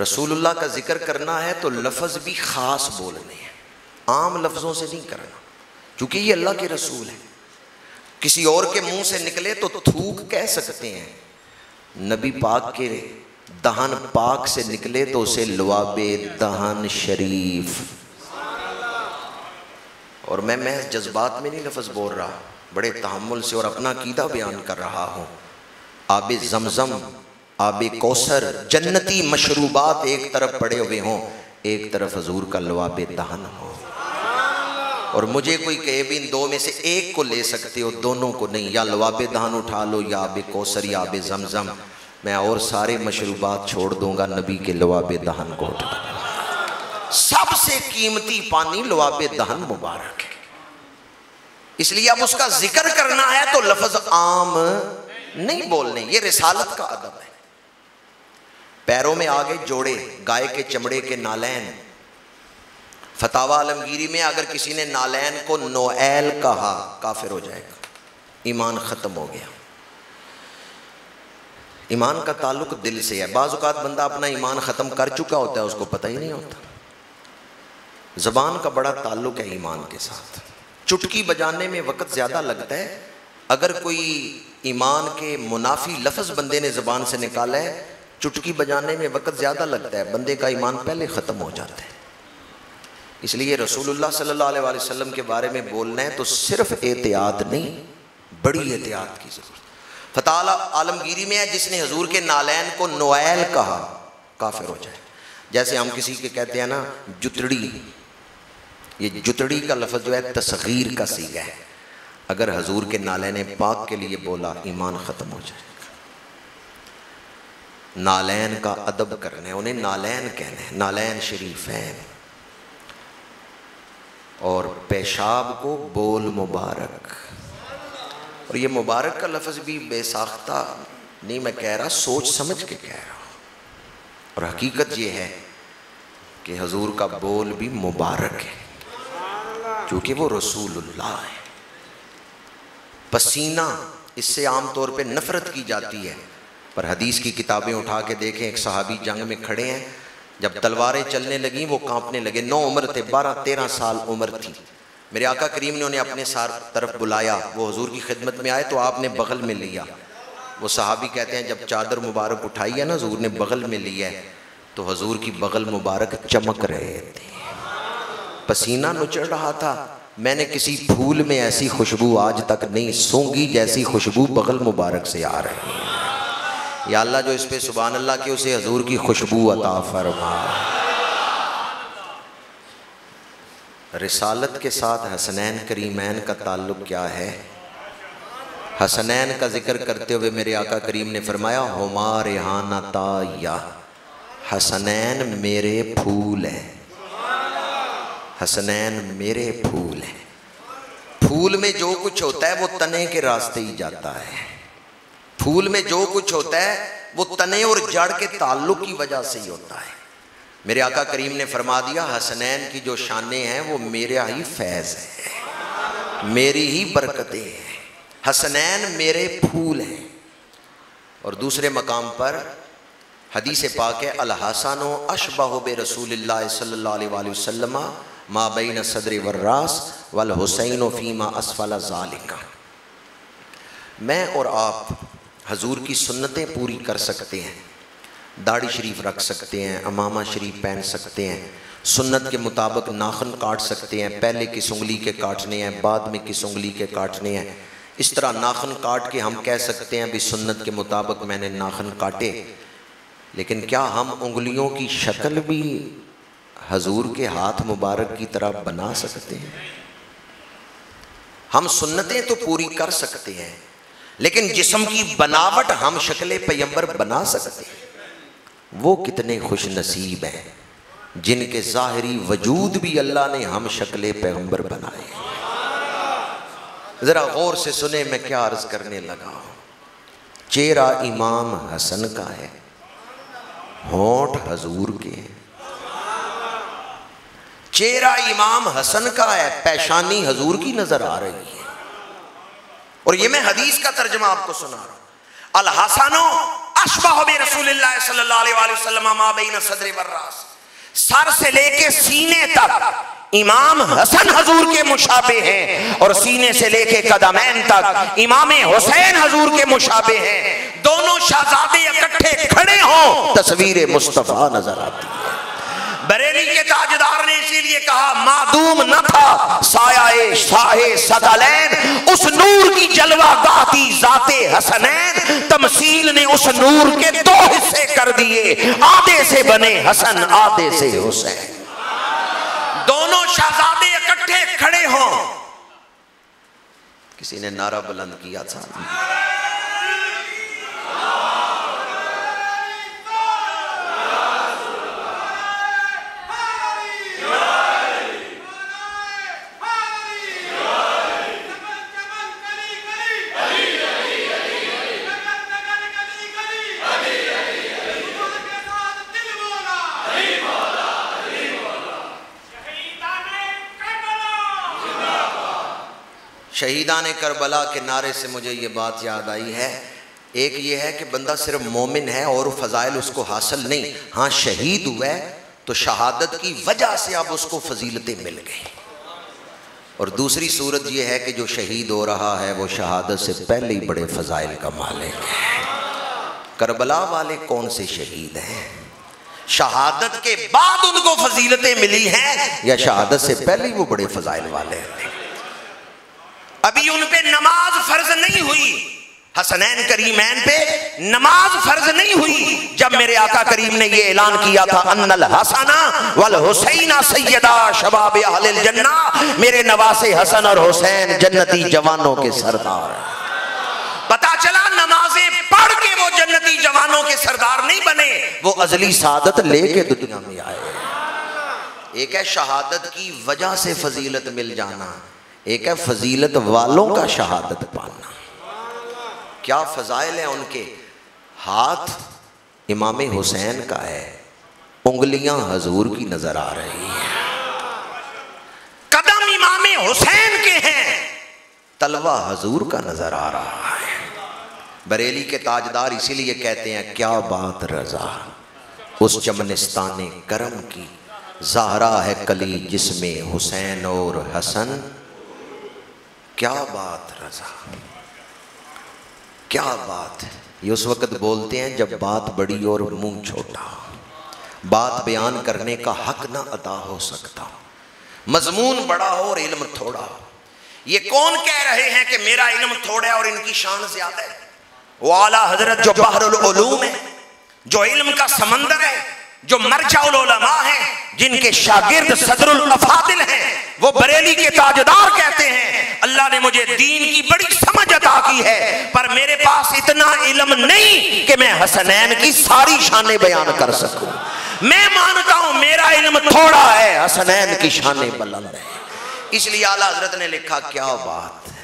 رسول اللہ کا ذکر کرنا ہے تو لفظ بھی خاص بولنے ہیں۔ عام لفظوں سے نہیں کرنا۔ کیونکہ یہ اللہ کے رسول ہے کسی اور کے منہ سے نکلے تو تھوک کہہ سکتے ہیں۔ نبی پاک کے دہن پاک سے نکلے تو اسے لواب دہن شریف۔ اور میں محض جذبات میں نہیں لفظ بول رہا، بڑے تحمل سے اور اپنا قیدہ بیان کر رہا ہوں۔ آب زمزم، آب کوثر، جنتی مشروبات ایک طرف پڑے ہوئے ہوں، ایک طرف حضور کا لواب دہن ہو اور مجھے کوئی کہے بھی ان دو میں سے ایک کو لے سکتے ہو، دونوں کو نہیں۔ یا لواب دہن اٹھا لو، یا آب کوثر یا آب زمزم۔ میں اور سارے مشروبات چھوڑ دوں گا نبی کے لواب دہن کو سب سے قیمتی پانی لواب دہن مبارک ہے۔ اس لیے اب اس کا ذکر کرنا ہے تو لفظ عام نہیں بولنے، یہ رسالت کا ادب ہے۔ پیروں میں آگے جوڑے، گائے کے چمڑے کے نالین۔ فتح عالمگیری میں اگر کسی نے نالین کو نویل کہا، کافر ہو جائے گا۔ ایمان ختم ہو گیا۔ ایمان کا تعلق دل سے ہے۔ بعض اوقات بندہ اپنا ایمان ختم کر چکا ہوتا ہے، اس کو پتہ ہی نہیں ہوتا۔ زبان کا بڑا تعلق ہے ایمان کے ساتھ۔ چٹکی بجانے میں وقت زیادہ لگتا ہے۔ اگر کوئی ایمان کے منافی لفظ بندے نے زبان سے نکالا ہے، چٹکی بجانے میں وقت زیادہ لگتا ہے۔ بندے کا ایمان پہلے ختم ہو جاتا ہے۔ اس لیے رسول اللہ صلی اللہ علیہ وسلم کے بارے میں بولنا ہے تو صرف احتیاط نہیں، بڑی احتیاط کی ضرورت فتح عالمگیری میں ہے، جس نے حضور کے نالین کو نویل کہا، کافر ہو جائے۔ جیسے ہم کسی کے کہتے ہیں نا، جتڑی۔ یہ جتڑی کا لفظ جو ہے، تصغیر کا سیگا ہے۔ اگر حضور کے نالین پاک کے لیے بولا، ایمان ختم ہو جائے نالین کا ادب کرنا ہے انہیں نالین کہنا ہے نالین شریفین اور پیشاب کو بول مبارک۔ اور یہ مبارک کا لفظ بھی بے ساختہ نہیں، میں کہہ رہا، سوچ سمجھ کے کہہ رہا ہوں۔ اور حقیقت یہ ہے کہ حضور کا بول بھی مبارک ہے، کیونکہ وہ رسول اللہ ہے۔ پسینہ اس سے عام طور پہ نفرت کی جاتی ہے، پر حدیث کی کتابیں اٹھا کے دیکھیں، ایک صحابی جنگ میں کھڑے ہیں۔ جب تلواریں چلنے لگیں، وہ کانپنے لگے۔ نو عمر تھے، بارہ تیرہ سال عمر تھی۔ میرے آقا کریم نے انہیں اپنے سار طرف بلایا، وہ حضور کی خدمت میں آئے تو آپ نے بغل میں لیا۔ وہ صحابی کہتے ہیں، جب چادر مبارک اٹھائی ہے نا، حضور نے بغل میں لیا ہے، تو حضور کی بغل مبارک چمک رہے تھے۔ پسینہ نچڑ رہا تھا۔ میں نے کسی پھول میں ایسی خوشبو آج تک نہیں سونگی جیسی خوشبو بغل مبارک سے آ رہی ہے۔ یا اللہ جو اس پہ سبحان اللہ کے اسے حضور کی خوشبو عطا فرما۔ رسالت کے ساتھ حسنین کریمین کا تعلق کیا ہے؟ حسنین کا ذکر کرتے ہوئے میرے آقا کریم نے فرمایا ہما ریحانہ تا یا حسنین میرے پھول ہیں۔ حسنین میرے پھول ہیں۔ پھول میں جو کچھ ہوتا ہے وہ تنے کے راستے ہی جاتا ہے۔ پھول میں جو کچھ ہوتا ہے وہ تنے اور جڑ کے تعلق کی وجہ سے ہی ہوتا ہے۔ میرے آقا کریم نے فرما دیا، حسنین کی جو شانیں ہیں، وہ میرا ہی فیض ہے میری ہی برکتیں ہیں۔ حسنین میرے پھول ہیں۔ اور دوسرے مقام پر حدیث پاک ہے الحسن و اشبہ بے رسول اللہ صلی اللہ علیہ وآلہ وسلم ما بین صدر والراس والحسین و فیما اسفل ذالکہ میں اور آپ حضور کی سنتیں پوری کر سکتے ہیں۔ داڑھی شریف رکھ سکتے ہیں، امامہ شریف پہن سکتے ہیں، سنت کے مطابق ناخن کاٹ سکتے ہیں، پہلے کس انگلی کے کاٹنے ہیں، بعد میں کس انگلی کے کاٹنے ہیں۔ اس طرح ناخن کاٹ کے ہم کہہ سکتے ہیں، بھی سنت کے مطابق میں نے ناخن کاٹے۔ لیکن کیا ہم انگلیوں کی شکل بھی حضور کے ہاتھ مبارک کی طرح بنا سکتے ہیں؟ ہم سنتیں تو پوری کر سکتے ہیں، لیکن جسم کی بناوٹ ہم شکل پیمبر بنا سکتے ہیں۔ وہ کتنے خوش نصیب ہیں، جن کے ظاہری وجود بھی اللہ نے ہم شکل پیغمبر بنائے۔ ذرا غور سے سنے میں کیا عرض کرنے لگا ہوں۔ چہرہ امام حسن کا ہے، ہونٹ حضور کے ہیں۔ چہرہ امام حسن کا ہے، پیشانی حضور کی نظر آ رہی ہے۔ اور یہ میں حدیث کا ترجمہ آپ کو سنا رہا ہوں۔ الحسنو اشبہ بے رسول اللہ صلی اللہ علیہ وآلہ وسلم ما بین صدر والراس سر سے لے کے سینے تک امام حسن حضور کے مشابہ ہیں اور سینے سے لے کے قدمین تک امام حسین حضور کے مشابہ ہیں۔ دونوں شہزادے اکٹھے کھڑے ہوں۔ تصویر مصطفیٰ نظر آتی۔ ہے بریلی کے تاجدار نے اسی لیے کہا، معدوم نہ تھا، سایہ شاہ سدلین اس نور کی جلوہ گاتی ذات حسنین، تمثیل نے اس نور کے دو حصے کر دیے، آدھے سے بنے حسن، آدھے سے حسین۔ دونوں شہزادے اکٹھے کھڑے ہوں۔ کسی نے نعرہ بلند کیا تھا؟ شہیدان کربلا کے نعرے سے مجھے یہ بات یاد آئی ہے۔ ایک یہ ہے کہ بندہ صرف مومن ہے اور فضائل اس کو حاصل نہیں۔ ہاں شہید ہوا ہے تو شہادت کی وجہ سے اب اس کو فضیلتیں مل گئی اور دوسری صورت یہ ہے کہ جو شہید ہو رہا ہے وہ شہادت سے پہلے ہی بڑے فضائل کا مالک ہے۔ کربلا والے کون سے شہید ہیں؟ شہادت کے بعد ان کو فضیلتیں ملی ہیں یا شہادت سے پہلے ہی وہ بڑے فضائل والے ہیں؟ ابھی ان پہ نماز فرض نہیں ہوئی۔ حسنین کریمین پہ نماز فرض نہیں ہوئی۔ جب میرے آقا کریم نے یہ اعلان کیا تھا، ان الحسنہ والحسین سیدہ شباب اہل الجنہ میرے نواز حسن اور حسین جنتی جوانوں کے سردار۔ پتا چلا نمازیں پڑھ کے وہ جنتی جوانوں کے سردار نہیں بنے، وہ ازلی سعادت لے کے دنیا میں آئے۔ ایک ہے شہادت کی وجہ سے فضیلت مل جانا۔ ایک ہے فضیلت والوں کا شہادت پانا کیا فضائل ہیں ان کے؟ ہاتھ امام حسین کا ہے، انگلیاں حضور کی نظر آ رہی ہیں۔ قدم امام حسین کے ہیں، تلوہ حضور کا نظر آ رہا ہے۔ بریلی کے تاجدار اسی لیے کہتے ہیں، کیا بات رضا، اس چمنستان کرم کی، زہرا ہے کلی جس میں حسین اور حسن کیا بات رضا؟ کیا بات یہ اس وقت بولتے ہیں جب بات بڑی اور منہ چھوٹا۔ بات بیان کرنے کا حق نہ ادا ہو سکتا۔ مضمون بڑا ہو اور علم تھوڑا۔ ہو یہ کون کہہ رہے ہیں کہ میرا علم تھوڑا ہے اور ان کی شان زیادہ ہے؟ وہ اعلیٰ حضرت جو بحر العلوم ہے، جو علم کا سمندر ہے۔ جو مرجع العلماء ہیں جن کے شاگرد صدر الافاضل ہیں وہ بریلی کے تاجدار کہتے ہیں۔ اللہ نے مجھے دین کی بڑی سمجھ عطا کی ہے پر میرے پاس اتنا علم نہیں کہ میں حسنین کی ساری شانیں بیان کر سکوں۔ میں مانتا ہوں میرا علم تھوڑا ہے حسنین کی شانیں بلند ہیں۔ اس لیے اعلیٰ حضرت نے لکھا کیا بات ہے؟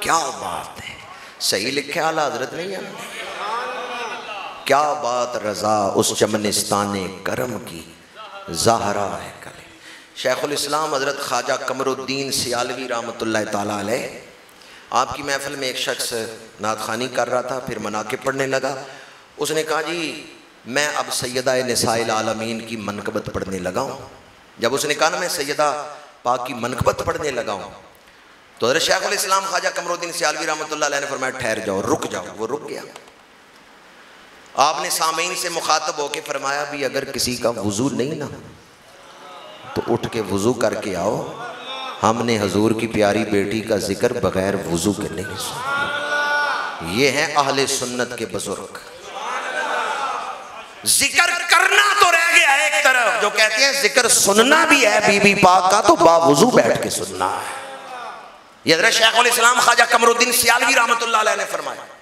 کیا بات ہے؟ صحیح لکھے اعلیٰ حضرت نے یا نہیں؟ کیا بات رضا اس چمنستان کرم کی؟ زہرا ہے کلے۔ شیخ الاسلام حضرت خواجہ قمر الدین سیالوی رحمۃ اللہ تعالیٰ علیہ، آپ کی محفل میں ایک شخص نعت خانی کر رہا تھا، پھر مناقب پڑھنے لگا۔ اس نے کہا جی میں اب سیدہ نساء العالمین کی منقبت پڑھنے لگا ہوں۔ جب اس نے کہا نا، میں سیدہ پاک کی منقبت پڑھنے لگا ہوں۔ تو حضرت شیخ الاسلام خواجہ قمر الدین سیالوی رحمۃ اللہ علیہ نے فرمایا، ٹھہر جاؤ، رک جاؤ۔ وہ رک گیا۔ آپ نے سامعین سے مخاطب ہو کے فرمایا بھی اگر کسی کا وضو نہیں نا، تو اٹھ کے وضو کر کے آؤ۔ ہم نے حضور کی پیاری بیٹی کا ذکر بغیر وضو کے نہیں سنا۔ یہ ہیں اہل سنت کے بزرگ۔ ذکر کرنا تو رہ گیا ایک طرف، جو کہتے ہیں ذکر سننا بھی ہے، بی بی پاک کا تو با وضو بیٹھ کے سننا ہے۔ یہ حضرت شیخ الاسلام خواجہ قمر الدین سیالوی رحمۃ اللہ علیہ نے فرمایا۔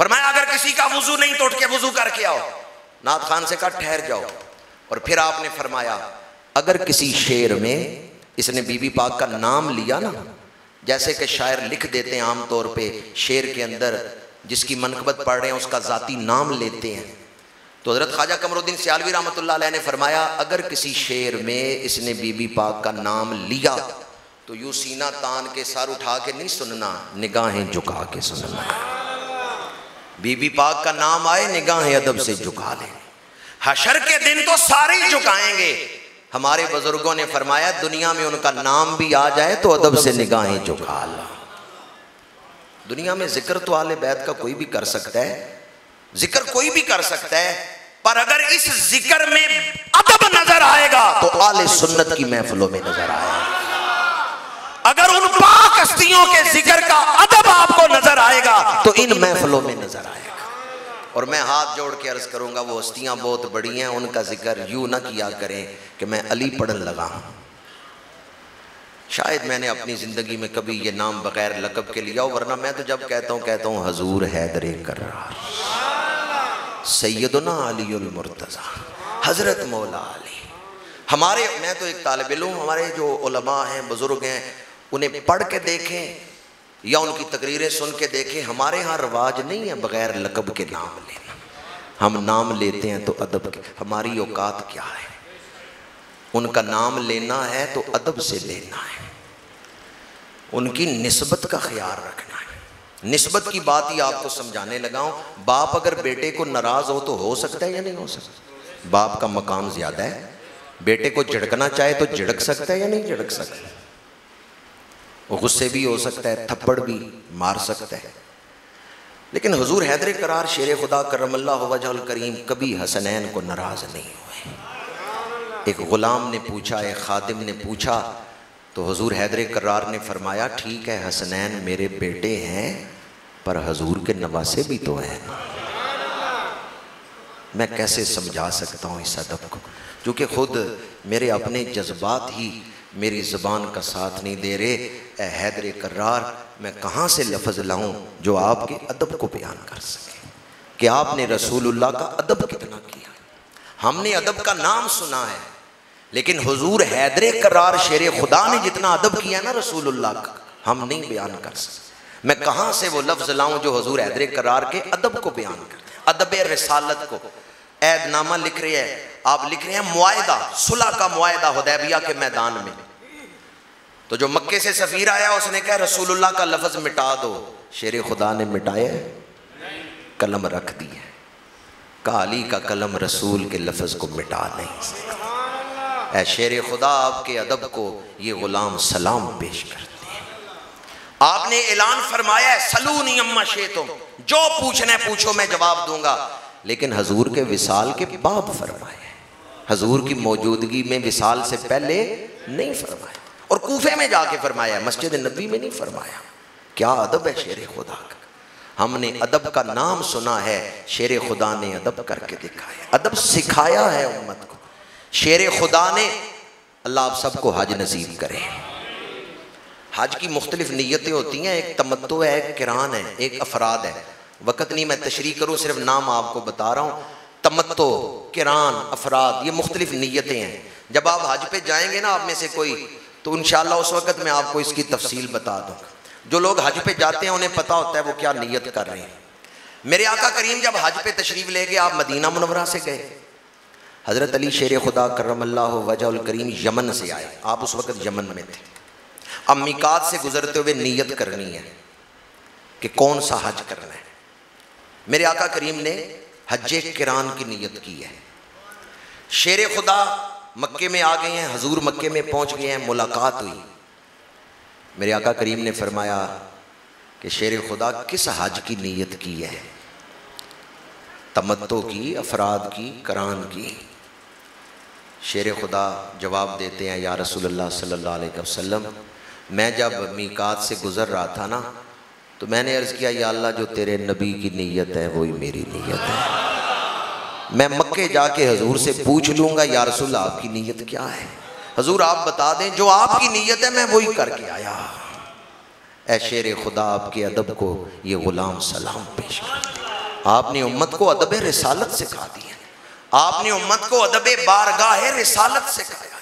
فرمایا، اگر کسی کا وضو نہیں تو اٹھ کے وضو کر کے آؤ۔ نعت خان سے کہا، ٹھہر جاؤ۔ اور پھر آپ نے فرمایا، اگر کسی شعر میں اس نے بی بی پاک کا نام لیا نا، جیسے کہ شاعر لکھ دیتے ہیں عام طور پہ، شعر کے اندر جس کی منقبت پڑھ رہے ہیں، اس کا ذاتی نام لیتے ہیں۔ تو حضرت خواجہ قمر الدین سیالوی رحمۃ اللہ علیہ نے فرمایا، اگر کسی شعر میں اس نے بی بی پاک کا نام لیا، تو یوں سینہ تان کے سر اٹھا کے نہیں سننا، نگاہیں جھکا کے سننا۔ بی بی پاک کا نام آئے، نگاہیں ادب سے جھکا لیں۔ حشر کے دن تو سارے جھکائیں گے۔ ہمارے بزرگوں نے فرمایا، دنیا میں ان کا نام بھی آ جائے تو ادب سے نگاہیں جھکا لا۔ دنیا میں ذکر تو آل بیت کا کوئی بھی کر سکتا ہے۔ ذکر کوئی بھی کر سکتا ہے، پر اگر اس ذکر میں ادب نظر آئے گا تو آل سنت کی محفلوں میں نظر آئے۔ گا اگر ان پاک ہستیوں کے ذکر کا ادب آپ کو نظر آئے گا، تو ان محفلوں میں نظر آئے گا۔ اور میں ہاتھ جوڑ کے عرض کروں گا، وہ ہستیاں بہت بڑی ہیں، ان کا ذکر یوں نہ کیا کریں کہ میں علی پڑھن لگا ہوں۔ شاید میں نے اپنی زندگی میں کبھی یہ نام بغیر لقب کے لیا ہو، ورنہ میں تو جب کہتا ہوں کہتا ہوں، حضور حیدر کرار، سیدنا علی المرتضی، حضرت مولا علی۔ ہمارے، میں تو ایک طالب علم ہمارے جو علماء ہیں، بزرگ ہیں انہیں پڑھ کے دیکھیں یا ان کی تقریریں سن کے دیکھیں، ہمارے ہاں رواج نہیں ہے بغیر لقب کے نام لینا۔ ہم نام لیتے ہیں تو ادب کے۔ ہماری اوقات کیا ہے؟ ان کا نام لینا ہے تو ادب سے لینا ہے۔ ان کی نسبت کا خیال رکھنا ہے۔ نسبت کی بات ہی آپ کو سمجھانے لگا ہوں۔ باپ اگر بیٹے کو ناراض ہو تو ہو سکتا ہے یا نہیں ہو سکتا؟ باپ کا مقام زیادہ ہے۔ بیٹے کو جھڑکنا چاہے تو جھڑک سکتا ہے یا نہیں جھڑک سکتا؟ وہ غصے بھی ہو سکتا ہے، تھپڑ بھی مار سکتا ہے۔ لیکن حضور حیدر قرار شیر خدا کرم اللہ وجہ الکریم کبھی حسنین کو ناراض نہیں ہوئے۔ ایک غلام نے پوچھا، ایک خادم نے پوچھا، تو حضور حیدر قرار نے فرمایا، ٹھیک ہے حسنین، میرے بیٹے ہیں، پر حضور کے نواسے بھی تو ہیں۔ میں کیسے سمجھا سکتا ہوں اس ادب کو؟ کیونکہ خود میرے اپنے جذبات ہی میری زبان کا ساتھ نہیں دے رہے۔ اے حیدر قرار میں کہاں سے لفظ لاؤں جو آپ کے ادب کو بیان کر سکے؟ کہ آپ نے رسول اللہ کا ادب کتنا کیا؟ ہم نے ادب کا نام سنا ہے، لیکن حضور حیدر قرار شیر خدا نے جتنا ادب کیا نا رسول اللہ کا، ہم نہیں بیان کر سکتے میں کہاں سے وہ لفظ لاؤں جو حضور حیدر قرار کے ادب کو بیان کر، ادب رسالت کو؟ عید نامہ لکھ رہے ہیں۔ آپ لکھ رہے ہیں معاہدہ، صلح کا معاہدہ حدیبیہ کے میدان میں۔ تو جو مکے سے سفیر آیا، اس نے کہا، رسول اللہ کا لفظ مٹا دو۔ شیر خدا نے مٹایا قلم رکھ دی ہے کالی کا قلم رسول کے لفظ کو مٹا نہیں سکتا۔ اے شیر خدا، آپ کے ادب کو یہ غلام سلام پیش کرتے ہیں۔ آپ نے اعلان فرمایا ہے، سلونی اما شیتم۔ جو پوچھنا ہے پوچھو، میں جواب دوں گا۔ لیکن حضور کے وصال کے باب فرمایا حضور کی موجودگی میں وصال سے پہلے نہیں فرمایا اور کوفے میں جا کے فرمایا، مسجد نبی میں نہیں فرمایا۔ کیا ادب ہے شیر خدا کا؟ ہم نے ادب کا نام سنا ہے شیر خدا نے ادب کر کے دکھایا۔ ادب سکھایا ہے امت کو۔ شیر خدا نے اللہ آپ سب کو حج نصیب کرے۔ حج کی مختلف نیتیں ہوتی ہیں، ایک تمتو ہے، ایک کران ہے، ایک افراد ہے۔ وقت نہیں، میں تشریح کروں، صرف نام آپ کو بتا رہا ہوں۔ تمتو، کران، افراد، یہ مختلف نیتیں ہیں۔ جب آپ حج پہ جائیں گے نا، آپ میں سے کوئی، تو انشاءاللہ اس وقت میں آپ کو اس کی تفصیل بتا دوں۔ جو لوگ حج پہ جاتے ہیں، انہیں پتا ہوتا ہے وہ کیا نیت کر رہے ہیں۔ میرے آقا کریم، جب حج پہ تشریف لے گئے، آپ مدینہ منورہ سے گئے۔ حضرت علی شیر خدا کرم اللہ وجہ الکریم یمن سے آئے۔ آپ اس وقت یمن میں تھے۔ اب میکات سے گزرتے ہوئے نیت کرنی ہے کہ کون سا حج کرنا ہے۔ میرے آقا کریم نے حج کران کی نیت کی ہے۔ شیر خدا مکے میں آ گئے ہیں، حضور مکے میں پہنچ گئے ہیں، ملاقات ہوئی۔ میرے آقا کریم نے فرمایا کہ شیر خدا کس حج کی نیت کی ہے؟ تمتو کی، افراد کی، کران کی۔ شیر خدا جواب دیتے ہیں، یا رسول اللہ صلی اللہ علیہ وسلم، میں جب میکات سے گزر رہا تھا نا تو میں نے عرض کیا، یا اللہ، جو تیرے نبی کی نیت ہے، وہی میری نیت ہے. میں مکے جا کے حضور سے پوچھ لوں گا، یا رسول اللہ، آپ کی نیت کیا ہے؟ حضور، آپ بتا دیں، جو آپ کی نیت ہے، میں وہی کر کے آیا اے شیر خدا، آپ کے ادب کو یہ غلام سلام پیش کر آپ نے امت کو ادب رسالت سکھا دی ہے۔ آپ نے امت کو ادب بارگاہ رسالت سکھایا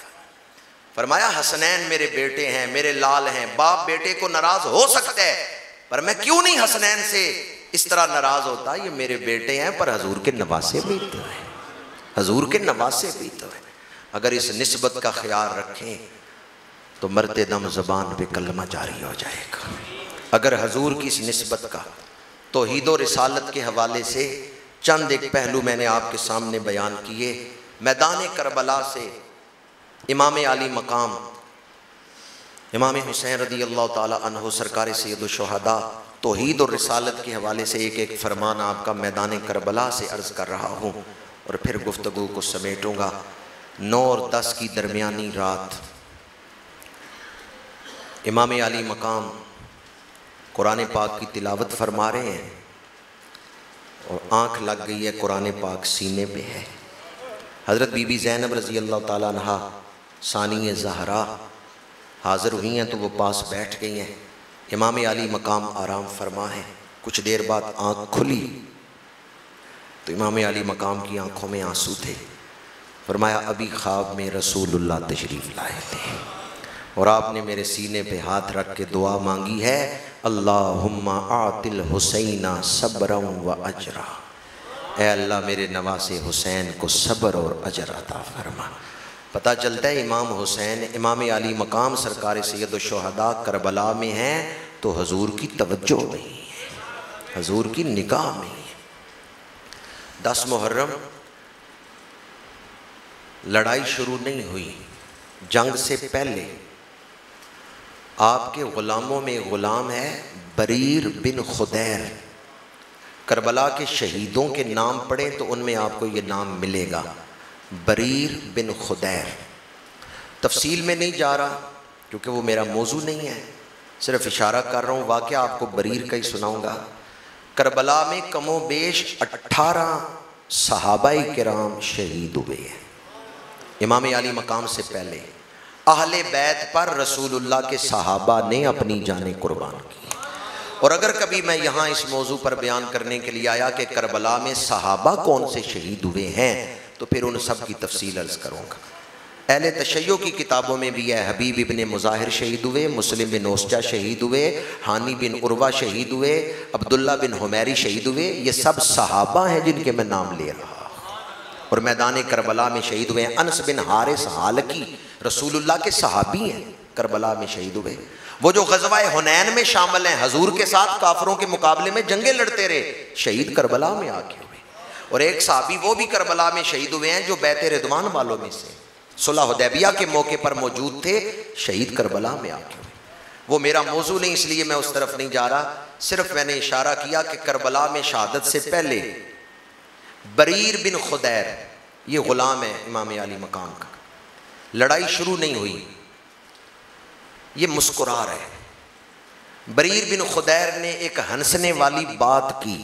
فرمایا، حسنین میرے بیٹے ہیں، میرے لال ہیں، باپ بیٹے کو ناراض ہو سکتا ہے پر میں کیوں نہیں حسنین سے اس طرح ناراض ہوتا؟ یہ میرے بیٹے ہیں، پر حضور کے نواسے بھی تو ہیں۔ حضور کے نواسے بھی تو ہیں۔ اگر اس نسبت کا خیال رکھیں تو مرتے دم زبان پہ کلمہ جاری ہو جائے گا۔ اگر حضور کی اس نسبت کا توحید و رسالت کے حوالے سے چند ایک پہلو میں نے آپ کے سامنے بیان کیے، میدان کربلا سے امام علی مقام امام حسین رضی اللہ تعالیٰ عنہ سرکار سید الشہداء توحید اور رسالت کے حوالے سے ایک ایک فرمان آپ کا میدان کربلا سے عرض کر رہا ہوں اور پھر گفتگو کو سمیٹوں گا۔ نو اور دس کی درمیانی رات۔ امام علی مقام قرآن پاک کی تلاوت فرما رہے ہیں اور آنکھ لگ گئی ہے، قرآن پاک سینے پہ ہے۔ حضرت بی بی زینب رضی اللہ تعالیٰ عنہ ثانی زہرا حاضر ہوئی ہیں تو وہ پاس بیٹھ گئی ہیں۔ امام علی مقام آرام فرما ہے۔ کچھ دیر بعد آنکھ کھلی۔ تو امام علی مقام کی آنکھوں میں آنسو تھے۔ فرمایا، ابھی خواب میں رسول اللہ تشریف لائے تھے۔ اور آپ نے میرے سینے پہ ہاتھ رکھ کے دعا مانگی ہے، اللہم آت الحسین صبرا و اجرا۔ اے اللہ، میرے نواز حسین کو صبر اور اجر عطا فرما۔ پتہ چلتا ہے امام حسین، امام علی مقام سرکار سید الشہداء کربلا میں ہیں، تو حضور کی توجہ نہیں ہے۔ حضور کی نگاہ میں ہے۔ دس محرم، لڑائی شروع نہیں ہوئی۔ جنگ سے پہلے، آپ کے غلاموں میں غلام ہے بریر بن خدیر۔ کربلا کے شہیدوں کے نام پڑھیں تو ان میں آپ کو یہ نام ملے گا۔ بریر بن خدیر۔ تفصیل میں نہیں جا رہا کیونکہ وہ میرا موضوع نہیں ہے۔ صرف اشارہ کر رہا ہوں، واقعہ آپ کو بریر کا ہی سناؤں گا۔ کربلا میں کم و بیش اٹھارہ صحابہ کرام شہید ہوئے ہیں۔ امام علی مقام سے پہلے اہل بیت پر رسول اللہ کے صحابہ نے اپنی جانیں قربان کی۔ اور اگر کبھی میں یہاں اس موضوع پر بیان کرنے کے لیے آیا کہ کربلا میں صحابہ کون سے شہید ہوئے ہیں تو پھر ان سب کی تفصیل عرض کروں گا۔ اہل تشیع کی کتابوں میں بھی ہے حبیب ابن مظاہر شہید ہوئے، مسلم بن اوسچا شہید ہوئے، حانی بن عروہ شہید ہوئے، عبداللہ بن حمیری شہید ہوئے، یہ سب صحابہ ہیں جن کے میں نام لے رہا اور میدان کربلا میں شہید ہوئے انس بن حارث حالکی، رسول اللہ کے صحابی ہیں، کربلا میں شہید ہوئے۔ وہ جو غزوہ حنین میں شامل ہیں، حضور کے ساتھ کافروں کے مقابلے میں جنگیں لڑتے رہے، شہید کربلا میں آ کے اور ایک صحابی وہ بھی کربلا میں شہید ہوئے ہیں جو بیت ردوان والوں میں سے صلح حدیبیہ کے موقع پر موجود تھے، شہید کربلا میں آ کے ہوئے۔ وہ میرا موضوع نہیں، اس لیے میں اس طرف نہیں جا رہا۔ صرف میں نے اشارہ کیا کہ کربلا میں شہادت سے پہلے بریر بن خدیر، یہ غلام ہے امام علی مقام کا۔ لڑائی شروع نہیں ہوئی۔ یہ مسکرا رہے۔ بریر بن خدیر نے ایک ہنسنے والی بات کی۔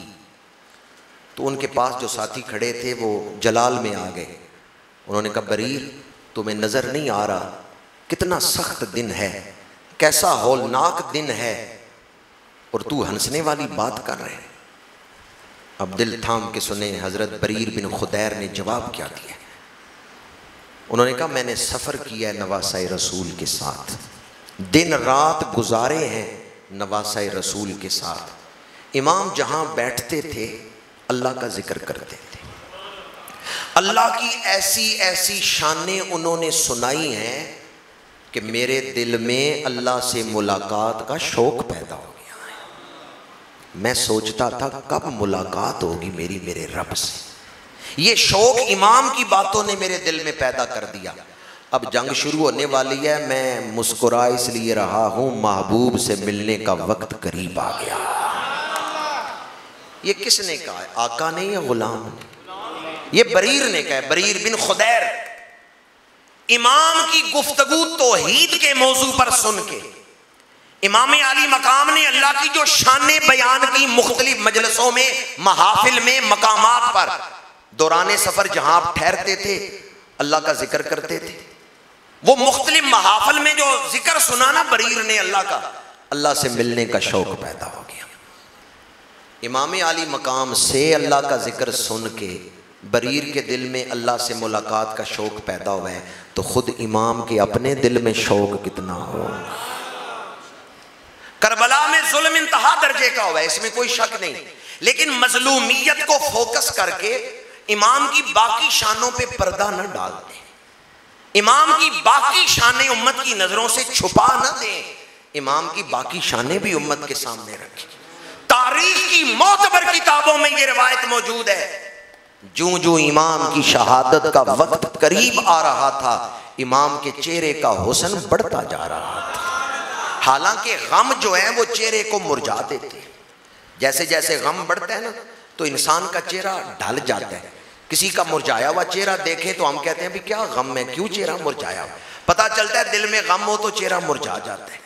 تو ان کے پاس جو ساتھی کھڑے تھے وہ جلال میں آ گئے۔ انہوں نے کہا، بریر، تمہیں نظر نہیں آ رہا۔ کتنا سخت دن ہے، کیسا ہولناک دن ہے۔ اور تو ہنسنے والی بات کر رہے اب دل تھام کے سنے حضرت بریر بن خدیر نے جواب کیا دیا۔ انہوں نے کہا، میں نے سفر کیا ہے نواسۂ رسول کے ساتھ۔ دن رات گزارے ہیں نواسۂ رسول کے ساتھ۔ امام جہاں بیٹھتے تھے اللہ کا ذکر کرتے تھے۔ اللہ کی ایسی ایسی شانیں انہوں نے سنائی ہیں کہ میرے دل میں اللہ سے ملاقات کا شوق پیدا ہو گیا ہے۔ میں سوچتا تھا کب ملاقات ہوگی میری میرے رب سے۔ یہ شوق امام کی باتوں نے میرے دل میں پیدا کر دیا۔ اب جنگ شروع ہونے والی ہے، میں مسکرا اس لیے رہا ہوں، محبوب سے ملنے کا وقت قریب آ گیا۔ یہ کس نے کہا ہے؟ آقا نے یا غلام نے؟ یہ بریر نے کہا ہے، بریر بن خدیر۔ امام کی گفتگو توحید کے موضوع پر سن کے۔ امام علی مقام نے اللہ کی جو شان بیان کی مختلف مجلسوں میں، محافل میں، مقامات پر۔ دوران سفر جہاں آپ ٹھہرتے تھے، اللہ کا ذکر کرتے تھے۔ وہ مختلف محافل میں جو ذکر سنانا بریر نے اللہ کا، اللہ سے ملنے کا شوق پیدا ہو گیا۔ امام علی مقام سے اللہ کا ذکر سن کے بریر کے دل میں اللہ سے ملاقات کا شوق پیدا ہوا ہے تو خود امام کے اپنے دل میں شوق کتنا ہو؟ کربلا میں ظلم انتہا درجے کا ہوا ہے اس میں کوئی شک نہیں۔ لیکن مظلومیت کو فوکس کر کے امام کی باقی شانوں پہ پردہ نہ ڈال دیں۔ امام کی باقی شانیں امت کی نظروں سے چھپا نہ دیں۔ امام کی باقی شانیں بھی امت کے سامنے رکھیں۔ معتبر کتابوں میں یہ روایت موجود ہے۔ جو جو امام کی شہادت کا وقت قریب آ رہا تھا، امام کے چہرے کا حسن بڑھتا جا رہا تھا۔ حالانکہ غم جو ہے، وہ چہرے کو مرجا دیتے جیسے جیسے غم بڑھتا ہے نا، تو انسان کا چہرہ ڈھل جاتا ہے۔ کسی کا مرجایا ہوا چہرہ دیکھے تو ہم کہتے ہیں، بھی کیا غم ہے؟ کیوں چہرہ مرجایا ہوا؟ پتا چلتا ہے، دل میں غم ہو تو چہرہ مرجا جاتا ہے۔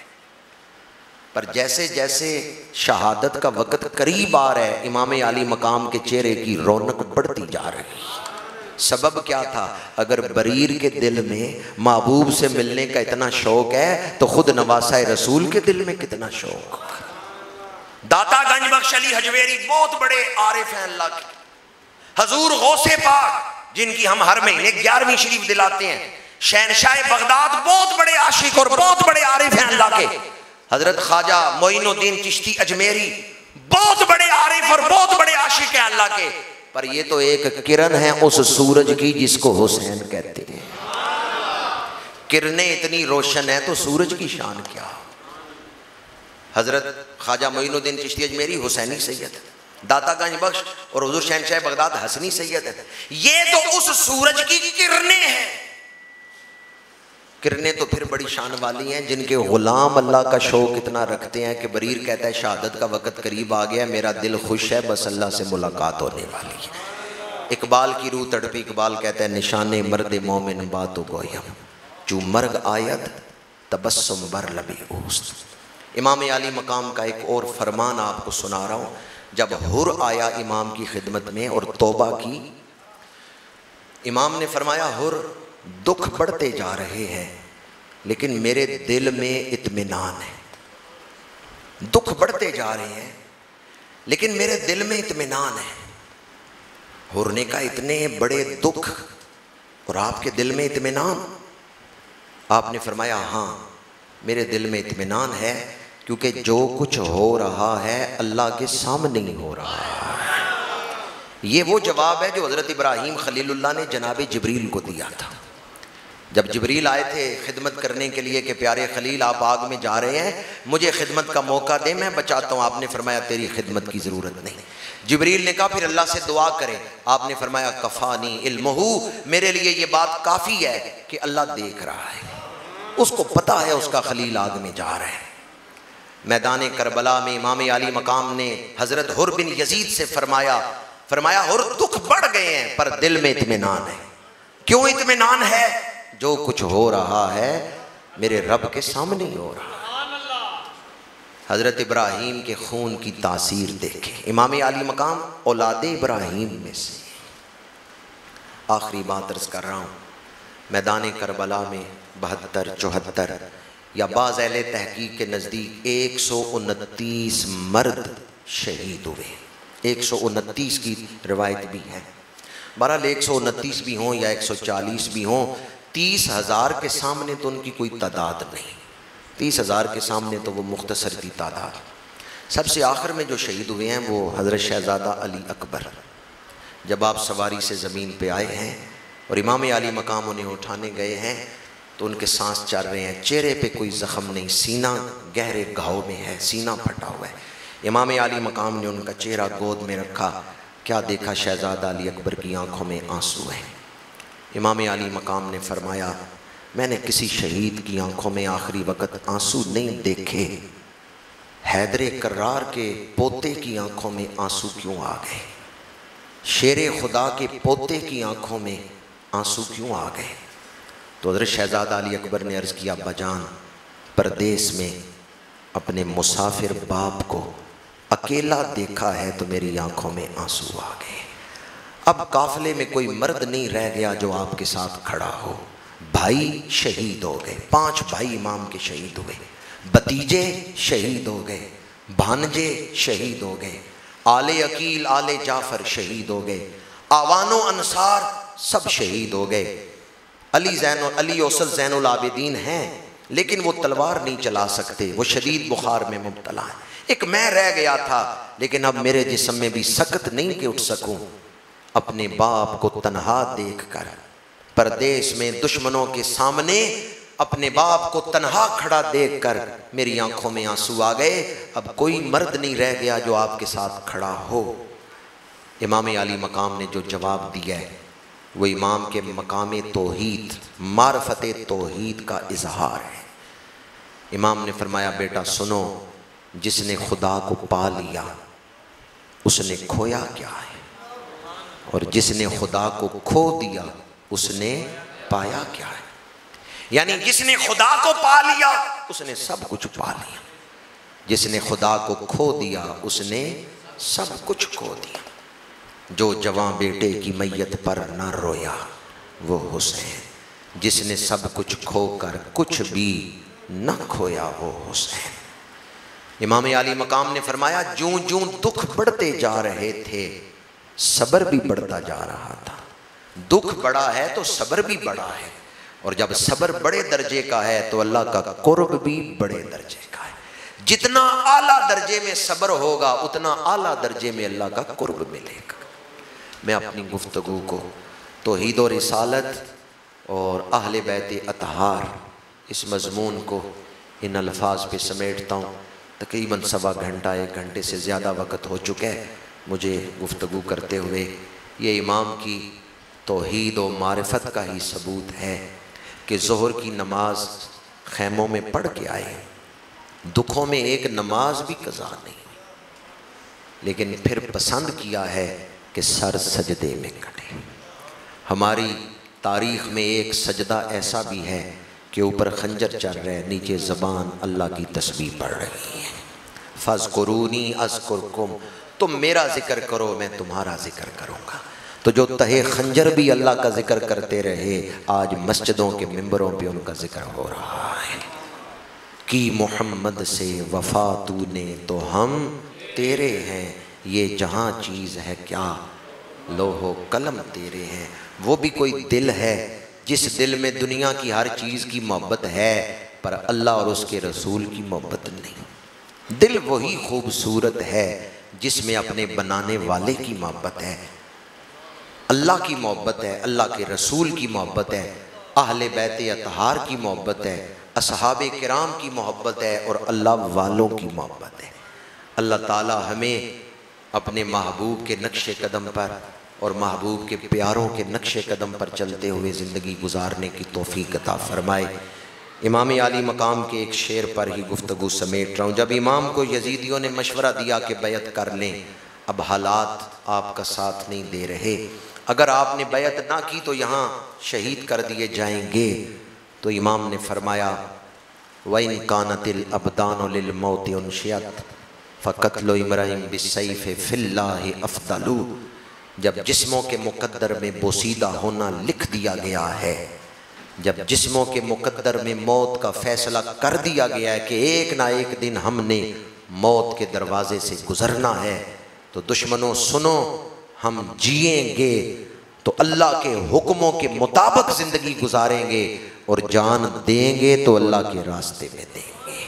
پر جیسے جیسے شہادت کا وقت قریب آ رہا ہے، امام علی مقام کے چہرے کی رونق بڑھتی جا رہی ہے۔ سبب کیا تھا؟ اگر بریر کے دل میں محبوب سے ملنے کا اتنا شوق ہے، تو خود نواسا رسول کے دل میں کتنا شوق۔ داتا گنج بخش علی حجویری بہت بڑے عارف ہیں اللہ کے۔ حضور غوث پاک، جن کی ہم ہر مہینے گیارہویں شریف دلاتے ہیں، شہنشاہ بغداد بہت بڑے عاشق اور بہت بڑے عارف ہیں اللہ کے۔ حضرت خواجہ معین الدین چشتی اجمیری بہت بڑے عارف اور بہت بڑے عاشق ہیں اللہ کے۔ پر یہ تو ایک کرن ہے اس سورج کی جس کو حسین کہتے ہیں۔ کرنیں اتنی روشن ہیں تو سورج کی شان کیا۔ حضرت خواجہ معین الدین چشتی اجمیری حسینی سید داتا گنج بخش اور حضور شہنشاہ بغداد حسنی سید ہے یہ تو اس سورج کی کرنیں ہیں۔ کرنیں تو پھر بڑی شان والی ہیں، جن کے غلام اللہ کا شوق اتنا رکھتے ہیں کہ بریر کہتا ہے، شہادت کا وقت قریب آ گیا، میرا دل خوش ہے، بس اللہ سے ملاقات ہونے والی ہے۔ اقبال کی روح تڑپی، اقبال کہتا ہے، نشان مرد مومن باتو گویم۔ جو مرگ آیت، تبسم بر لبی اوست۔ امام علی مقام کا ایک اور فرمان آپ کو سنا رہا ہوں۔ جب ہر آیا امام کی خدمت میں اور توبہ کی، امام نے فرمایا، ہر دکھ بڑھتے جا رہے ہیں، لیکن میرے دل میں اطمینان ہے۔ دکھ بڑھتے جا رہے ہیں، لیکن میرے دل میں اطمینان ہے۔ ہرنے کا اتنے بڑے دکھ اور آپ کے دل میں اطمینان۔ آپ نے فرمایا ہاں میرے دل میں اطمینان ہے، کیونکہ جو کچھ ہو رہا ہے اللہ کے سامنے ہی ہو رہا ہے۔ یہ وہ جواب ہے جو حضرت ابراہیم خلیل اللہ نے جناب جبریل کو دیا تھا۔ جب جبریل آئے تھے خدمت کرنے کے لیے کہ پیارے خلیل آپ آگ میں جا رہے ہیں، مجھے خدمت کا موقع دے، میں بچاتا ہوں۔ آپ نے فرمایا، تیری خدمت کی ضرورت نہیں۔ جبریل نے کہا، پھر اللہ سے دعا کرے آپ نے فرمایا، کفانی علمہو۔ میرے لیے یہ بات کافی ہے کہ اللہ دیکھ رہا ہے۔ اس کو پتا ہے اس کا خلیل آگ میں جا رہا ہے۔ میدان کربلا میں امام علی مقام نے حضرت حر بن یزید سے فرمایا فرمایا، حر دکھ بڑھ گئے ہیں، پر دل میں اطمینان ہے۔ کیوں اطمینان ہے؟ جو کچھ ہو رہا ہے میرے رب کے سامنے ہی ہو رہا ہے۔ حضرت ابراہیم کے خون کی تاثیر دیکھیں۔ امام علی مقام اولاد ابراہیم میں سے۔ آخری بات عرض کر رہا ہوں۔ میدان کربلا میں بہتر، چوہتر یا بعض اہل تحقیق کے نزدیک ایک سو انتیس مرد شہید ہوئے ایک سو انتیس کی روایت بھی ہے۔ بہرحال ایک سو انتیس بھی ہوں یا ایک سو چالیس بھی ہوں تیس ہزار کے سامنے تو ان کی کوئی تعداد نہیں۔ تیس ہزار کے سامنے تو وہ مختصر کی تعداد۔ سب سے آخر میں جو شہید ہوئے ہیں وہ حضرت شہزادہ علی اکبر۔ جب آپ سواری سے زمین پہ آئے ہیں اور امام علی مقام انہیں اٹھانے گئے ہیں، تو ان کے سانس چل رہے ہیں۔ چہرے پہ کوئی زخم نہیں، سینہ گہرے گھاؤ میں ہے، سینہ پھٹا ہوا ہے۔ امام علی مقام نے ان کا چہرہ گود میں رکھا۔ کیا دیکھا شہزادہ علی اکبر کی آنکھوں میں آنسو ہیں؟ امام علی مقام نے فرمایا، میں نے کسی شہید کی آنکھوں میں آخری وقت آنسو نہیں دیکھے۔ حیدر کرار کے پوتے کی آنکھوں میں آنسو کیوں آ گئے؟ شیر خدا کے پوتے کی آنکھوں میں آنسو کیوں آ گئے؟ تو حضرت شہزادہ علی اکبر نے عرض کیا، بجان، پردیس میں اپنے مسافر باپ کو اکیلا دیکھا ہے تو میری آنکھوں میں آنسو آ گئے۔ اب قافلے میں کوئی مرد نہیں رہ گیا جو آپ کے ساتھ کھڑا ہو۔ بھائی شہید ہو گئے، پانچ بھائی امام کے شہید ہوئے۔ بتیجے شہید ہو گئے، بھانجے شہید ہو گئے۔ آل عقیل، آل جعفر شہید ہو گئے۔ آوان و انصار سب شہید ہو گئے۔ علی زین علی اوسل زین العابدین ہیں، لیکن وہ تلوار نہیں چلا سکتے۔ وہ شدید بخار میں مبتلا ہے ایک میں رہ گیا تھا، لیکن اب میرے جسم میں بھی سخت نہیں کہ اٹھ سکوں۔ اپنے باپ کو تنہا دیکھ کر پردیس میں دشمنوں کے سامنے اپنے باپ کو تنہا کھڑا دیکھ کر میری آنکھوں میں آنسو آ گئے۔ اب کوئی مرد نہیں رہ گیا جو آپ کے ساتھ کھڑا ہو۔ امام علی مقام نے جو جواب دیا ہے، وہ امام کے مقام توحید، معرفت توحید کا اظہار ہے۔ امام نے فرمایا، بیٹا سنو، جس نے خدا کو پا لیا، اس نے کھویا کیا ہے؟ اور جس نے خدا کو کھو دیا، اس نے پایا کیا ہے؟ یعنی جس نے خدا کو پا لیا، اس نے سب کچھ پا لیا۔ جس نے خدا کو کھو دیا، اس نے سب کچھ کھو دیا۔ جو جوان بیٹے کی میت پر نہ رویا، وہ حسین۔ جس نے سب کچھ کھو کر کچھ بھی نہ کھویا، وہ حسین۔ امام علی مقام نے فرمایا، جوں جوں دکھ بڑھتے جا رہے تھے صبر بھی بڑھتا جا رہا تھا۔ دکھ بڑا ہے تو صبر بھی بڑا ہے۔ اور جب صبر بڑے درجے کا ہے تو اللہ کا قرب بھی بڑے درجے کا ہے۔ جتنا اعلیٰ درجے میں صبر ہوگا، اتنا اعلیٰ درجے میں اللہ کا قرب ملے گا۔ میں اپنی گفتگو کو توحید و رسالت اور اہل بیت اطہار اس مضمون کو ان الفاظ پہ سمیٹتا ہوں۔ تقریباً سوا گھنٹہ، ایک گھنٹے سے زیادہ وقت ہو چکا ہے۔ مجھے گفتگو کرتے ہوئے یہ امام کی توحید و معرفت کا ہی ثبوت ہے کہ ظہر کی نماز خیموں میں پڑھ کے آئے دکھوں میں ایک نماز بھی قضا نہیں لیکن پھر پسند کیا ہے کہ سر سجدے میں کٹے۔ ہماری تاریخ میں ایک سجدہ ایسا بھی ہے کہ اوپر خنجر چل رہے، نیچے زبان اللہ کی تسبیح پڑھ رہی ہے۔ فض قرونی از تم میرا ذکر کرو، میں تمہارا ذکر کروں گا۔ تو جو تہے خنجر بھی اللہ کا ذکر کرتے رہے، آج مسجدوں کے ممبروں پہ ان کا ذکر ہو رہا ہے۔ کی محمد سے وفا تو نے تو ہم تیرے ہیں، یہ جہاں چیز ہے کیا لوہو قلم تیرے ہیں۔ وہ بھی کوئی دل ہے، جس دل میں دنیا کی ہر چیز کی محبت ہے، پر اللہ اور اس کے رسول کی محبت نہیں۔ دل وہی خوبصورت ہے جس میں اپنے بنانے والے کی محبت ہے۔ اللہ کی محبت ہے، اللہ کے رسول کی محبت ہے، اہل بیت اتحار کی محبت ہے، اصحاب کرام کی محبت ہے اور اللہ والوں کی محبت ہے۔ اللہ تعالی ہمیں اپنے محبوب کے نقش قدم پر اور محبوب کے پیاروں کے نقش قدم پر چلتے ہوئے زندگی گزارنے کی توفیق عطا فرمائے۔ امام علی مقام کے ایک شعر پر ہی گفتگو سمیٹ رہا ہوں۔ جب امام کو یزیدیوں نے مشورہ دیا کہ بیعت کر لیں، اب حالات آپ کا ساتھ نہیں دے رہے۔ اگر آپ نے بیعت نہ کی تو یہاں شہید کر دیے جائیں گے۔ تو امام نے فرمایا، وَإِن كَانَتِ الْأَبْدَانُ لِلْمَوْتِ اُنشِيَتْ فَقَتْلُ إِمْرَهِمْ بِالسَّيْفِ فِي اللَّهِ أَفْضَلُ۔ جب جسموں کے مقدر میں بوسیدہ ہونا لکھ دیا گیا ہے۔ جب جسموں کے مقدر میں موت کا فیصلہ کر دیا گیا ہے کہ ایک نہ ایک دن ہم نے موت کے دروازے سے گزرنا ہے، تو دشمنوں سنو، ہم جیئیں گے، تو اللہ کے حکموں کے مطابق زندگی گزاریں گے اور جان دیں گے، تو اللہ کے راستے میں دیں گے۔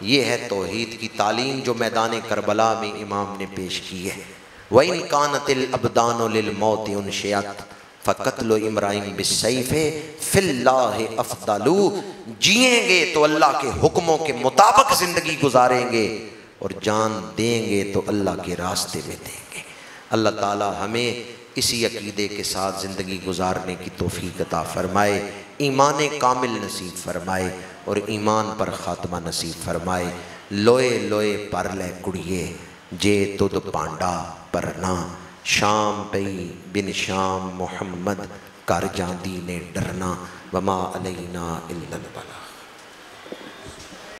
یہ ہے توحید کی تعلیم جو میدان کربلا میں امام نے پیش کی ہے۔ وَإِن كَانَتِ الْأَبْدَانُ لِلْمَوْتِ اُنشِيَتْ فَقَتْلُ إِمْرَائِمْ بِالسَّيْفِ فِي اللَّهِ أَفْضَلُ جیئیں گے تو اللہ کے حکموں کے مطابق زندگی گزاریں گے اور جان دیں گے تو اللہ کے راستے میں دیں گے۔ اللہ تعالی ہمیں اسی عقیدے کے ساتھ زندگی گزارنے کی توفیق عطا فرمائے، ایمان کامل نصیب فرمائے اور ایمان پر خاتمہ نصیب فرمائے۔ لوئے لوئے پر لے کڑیے، جے تد پانڈا پرنا شام پئی بن شام محمد کر جاندی نے ڈرنا وما علینا الا البلاغ۔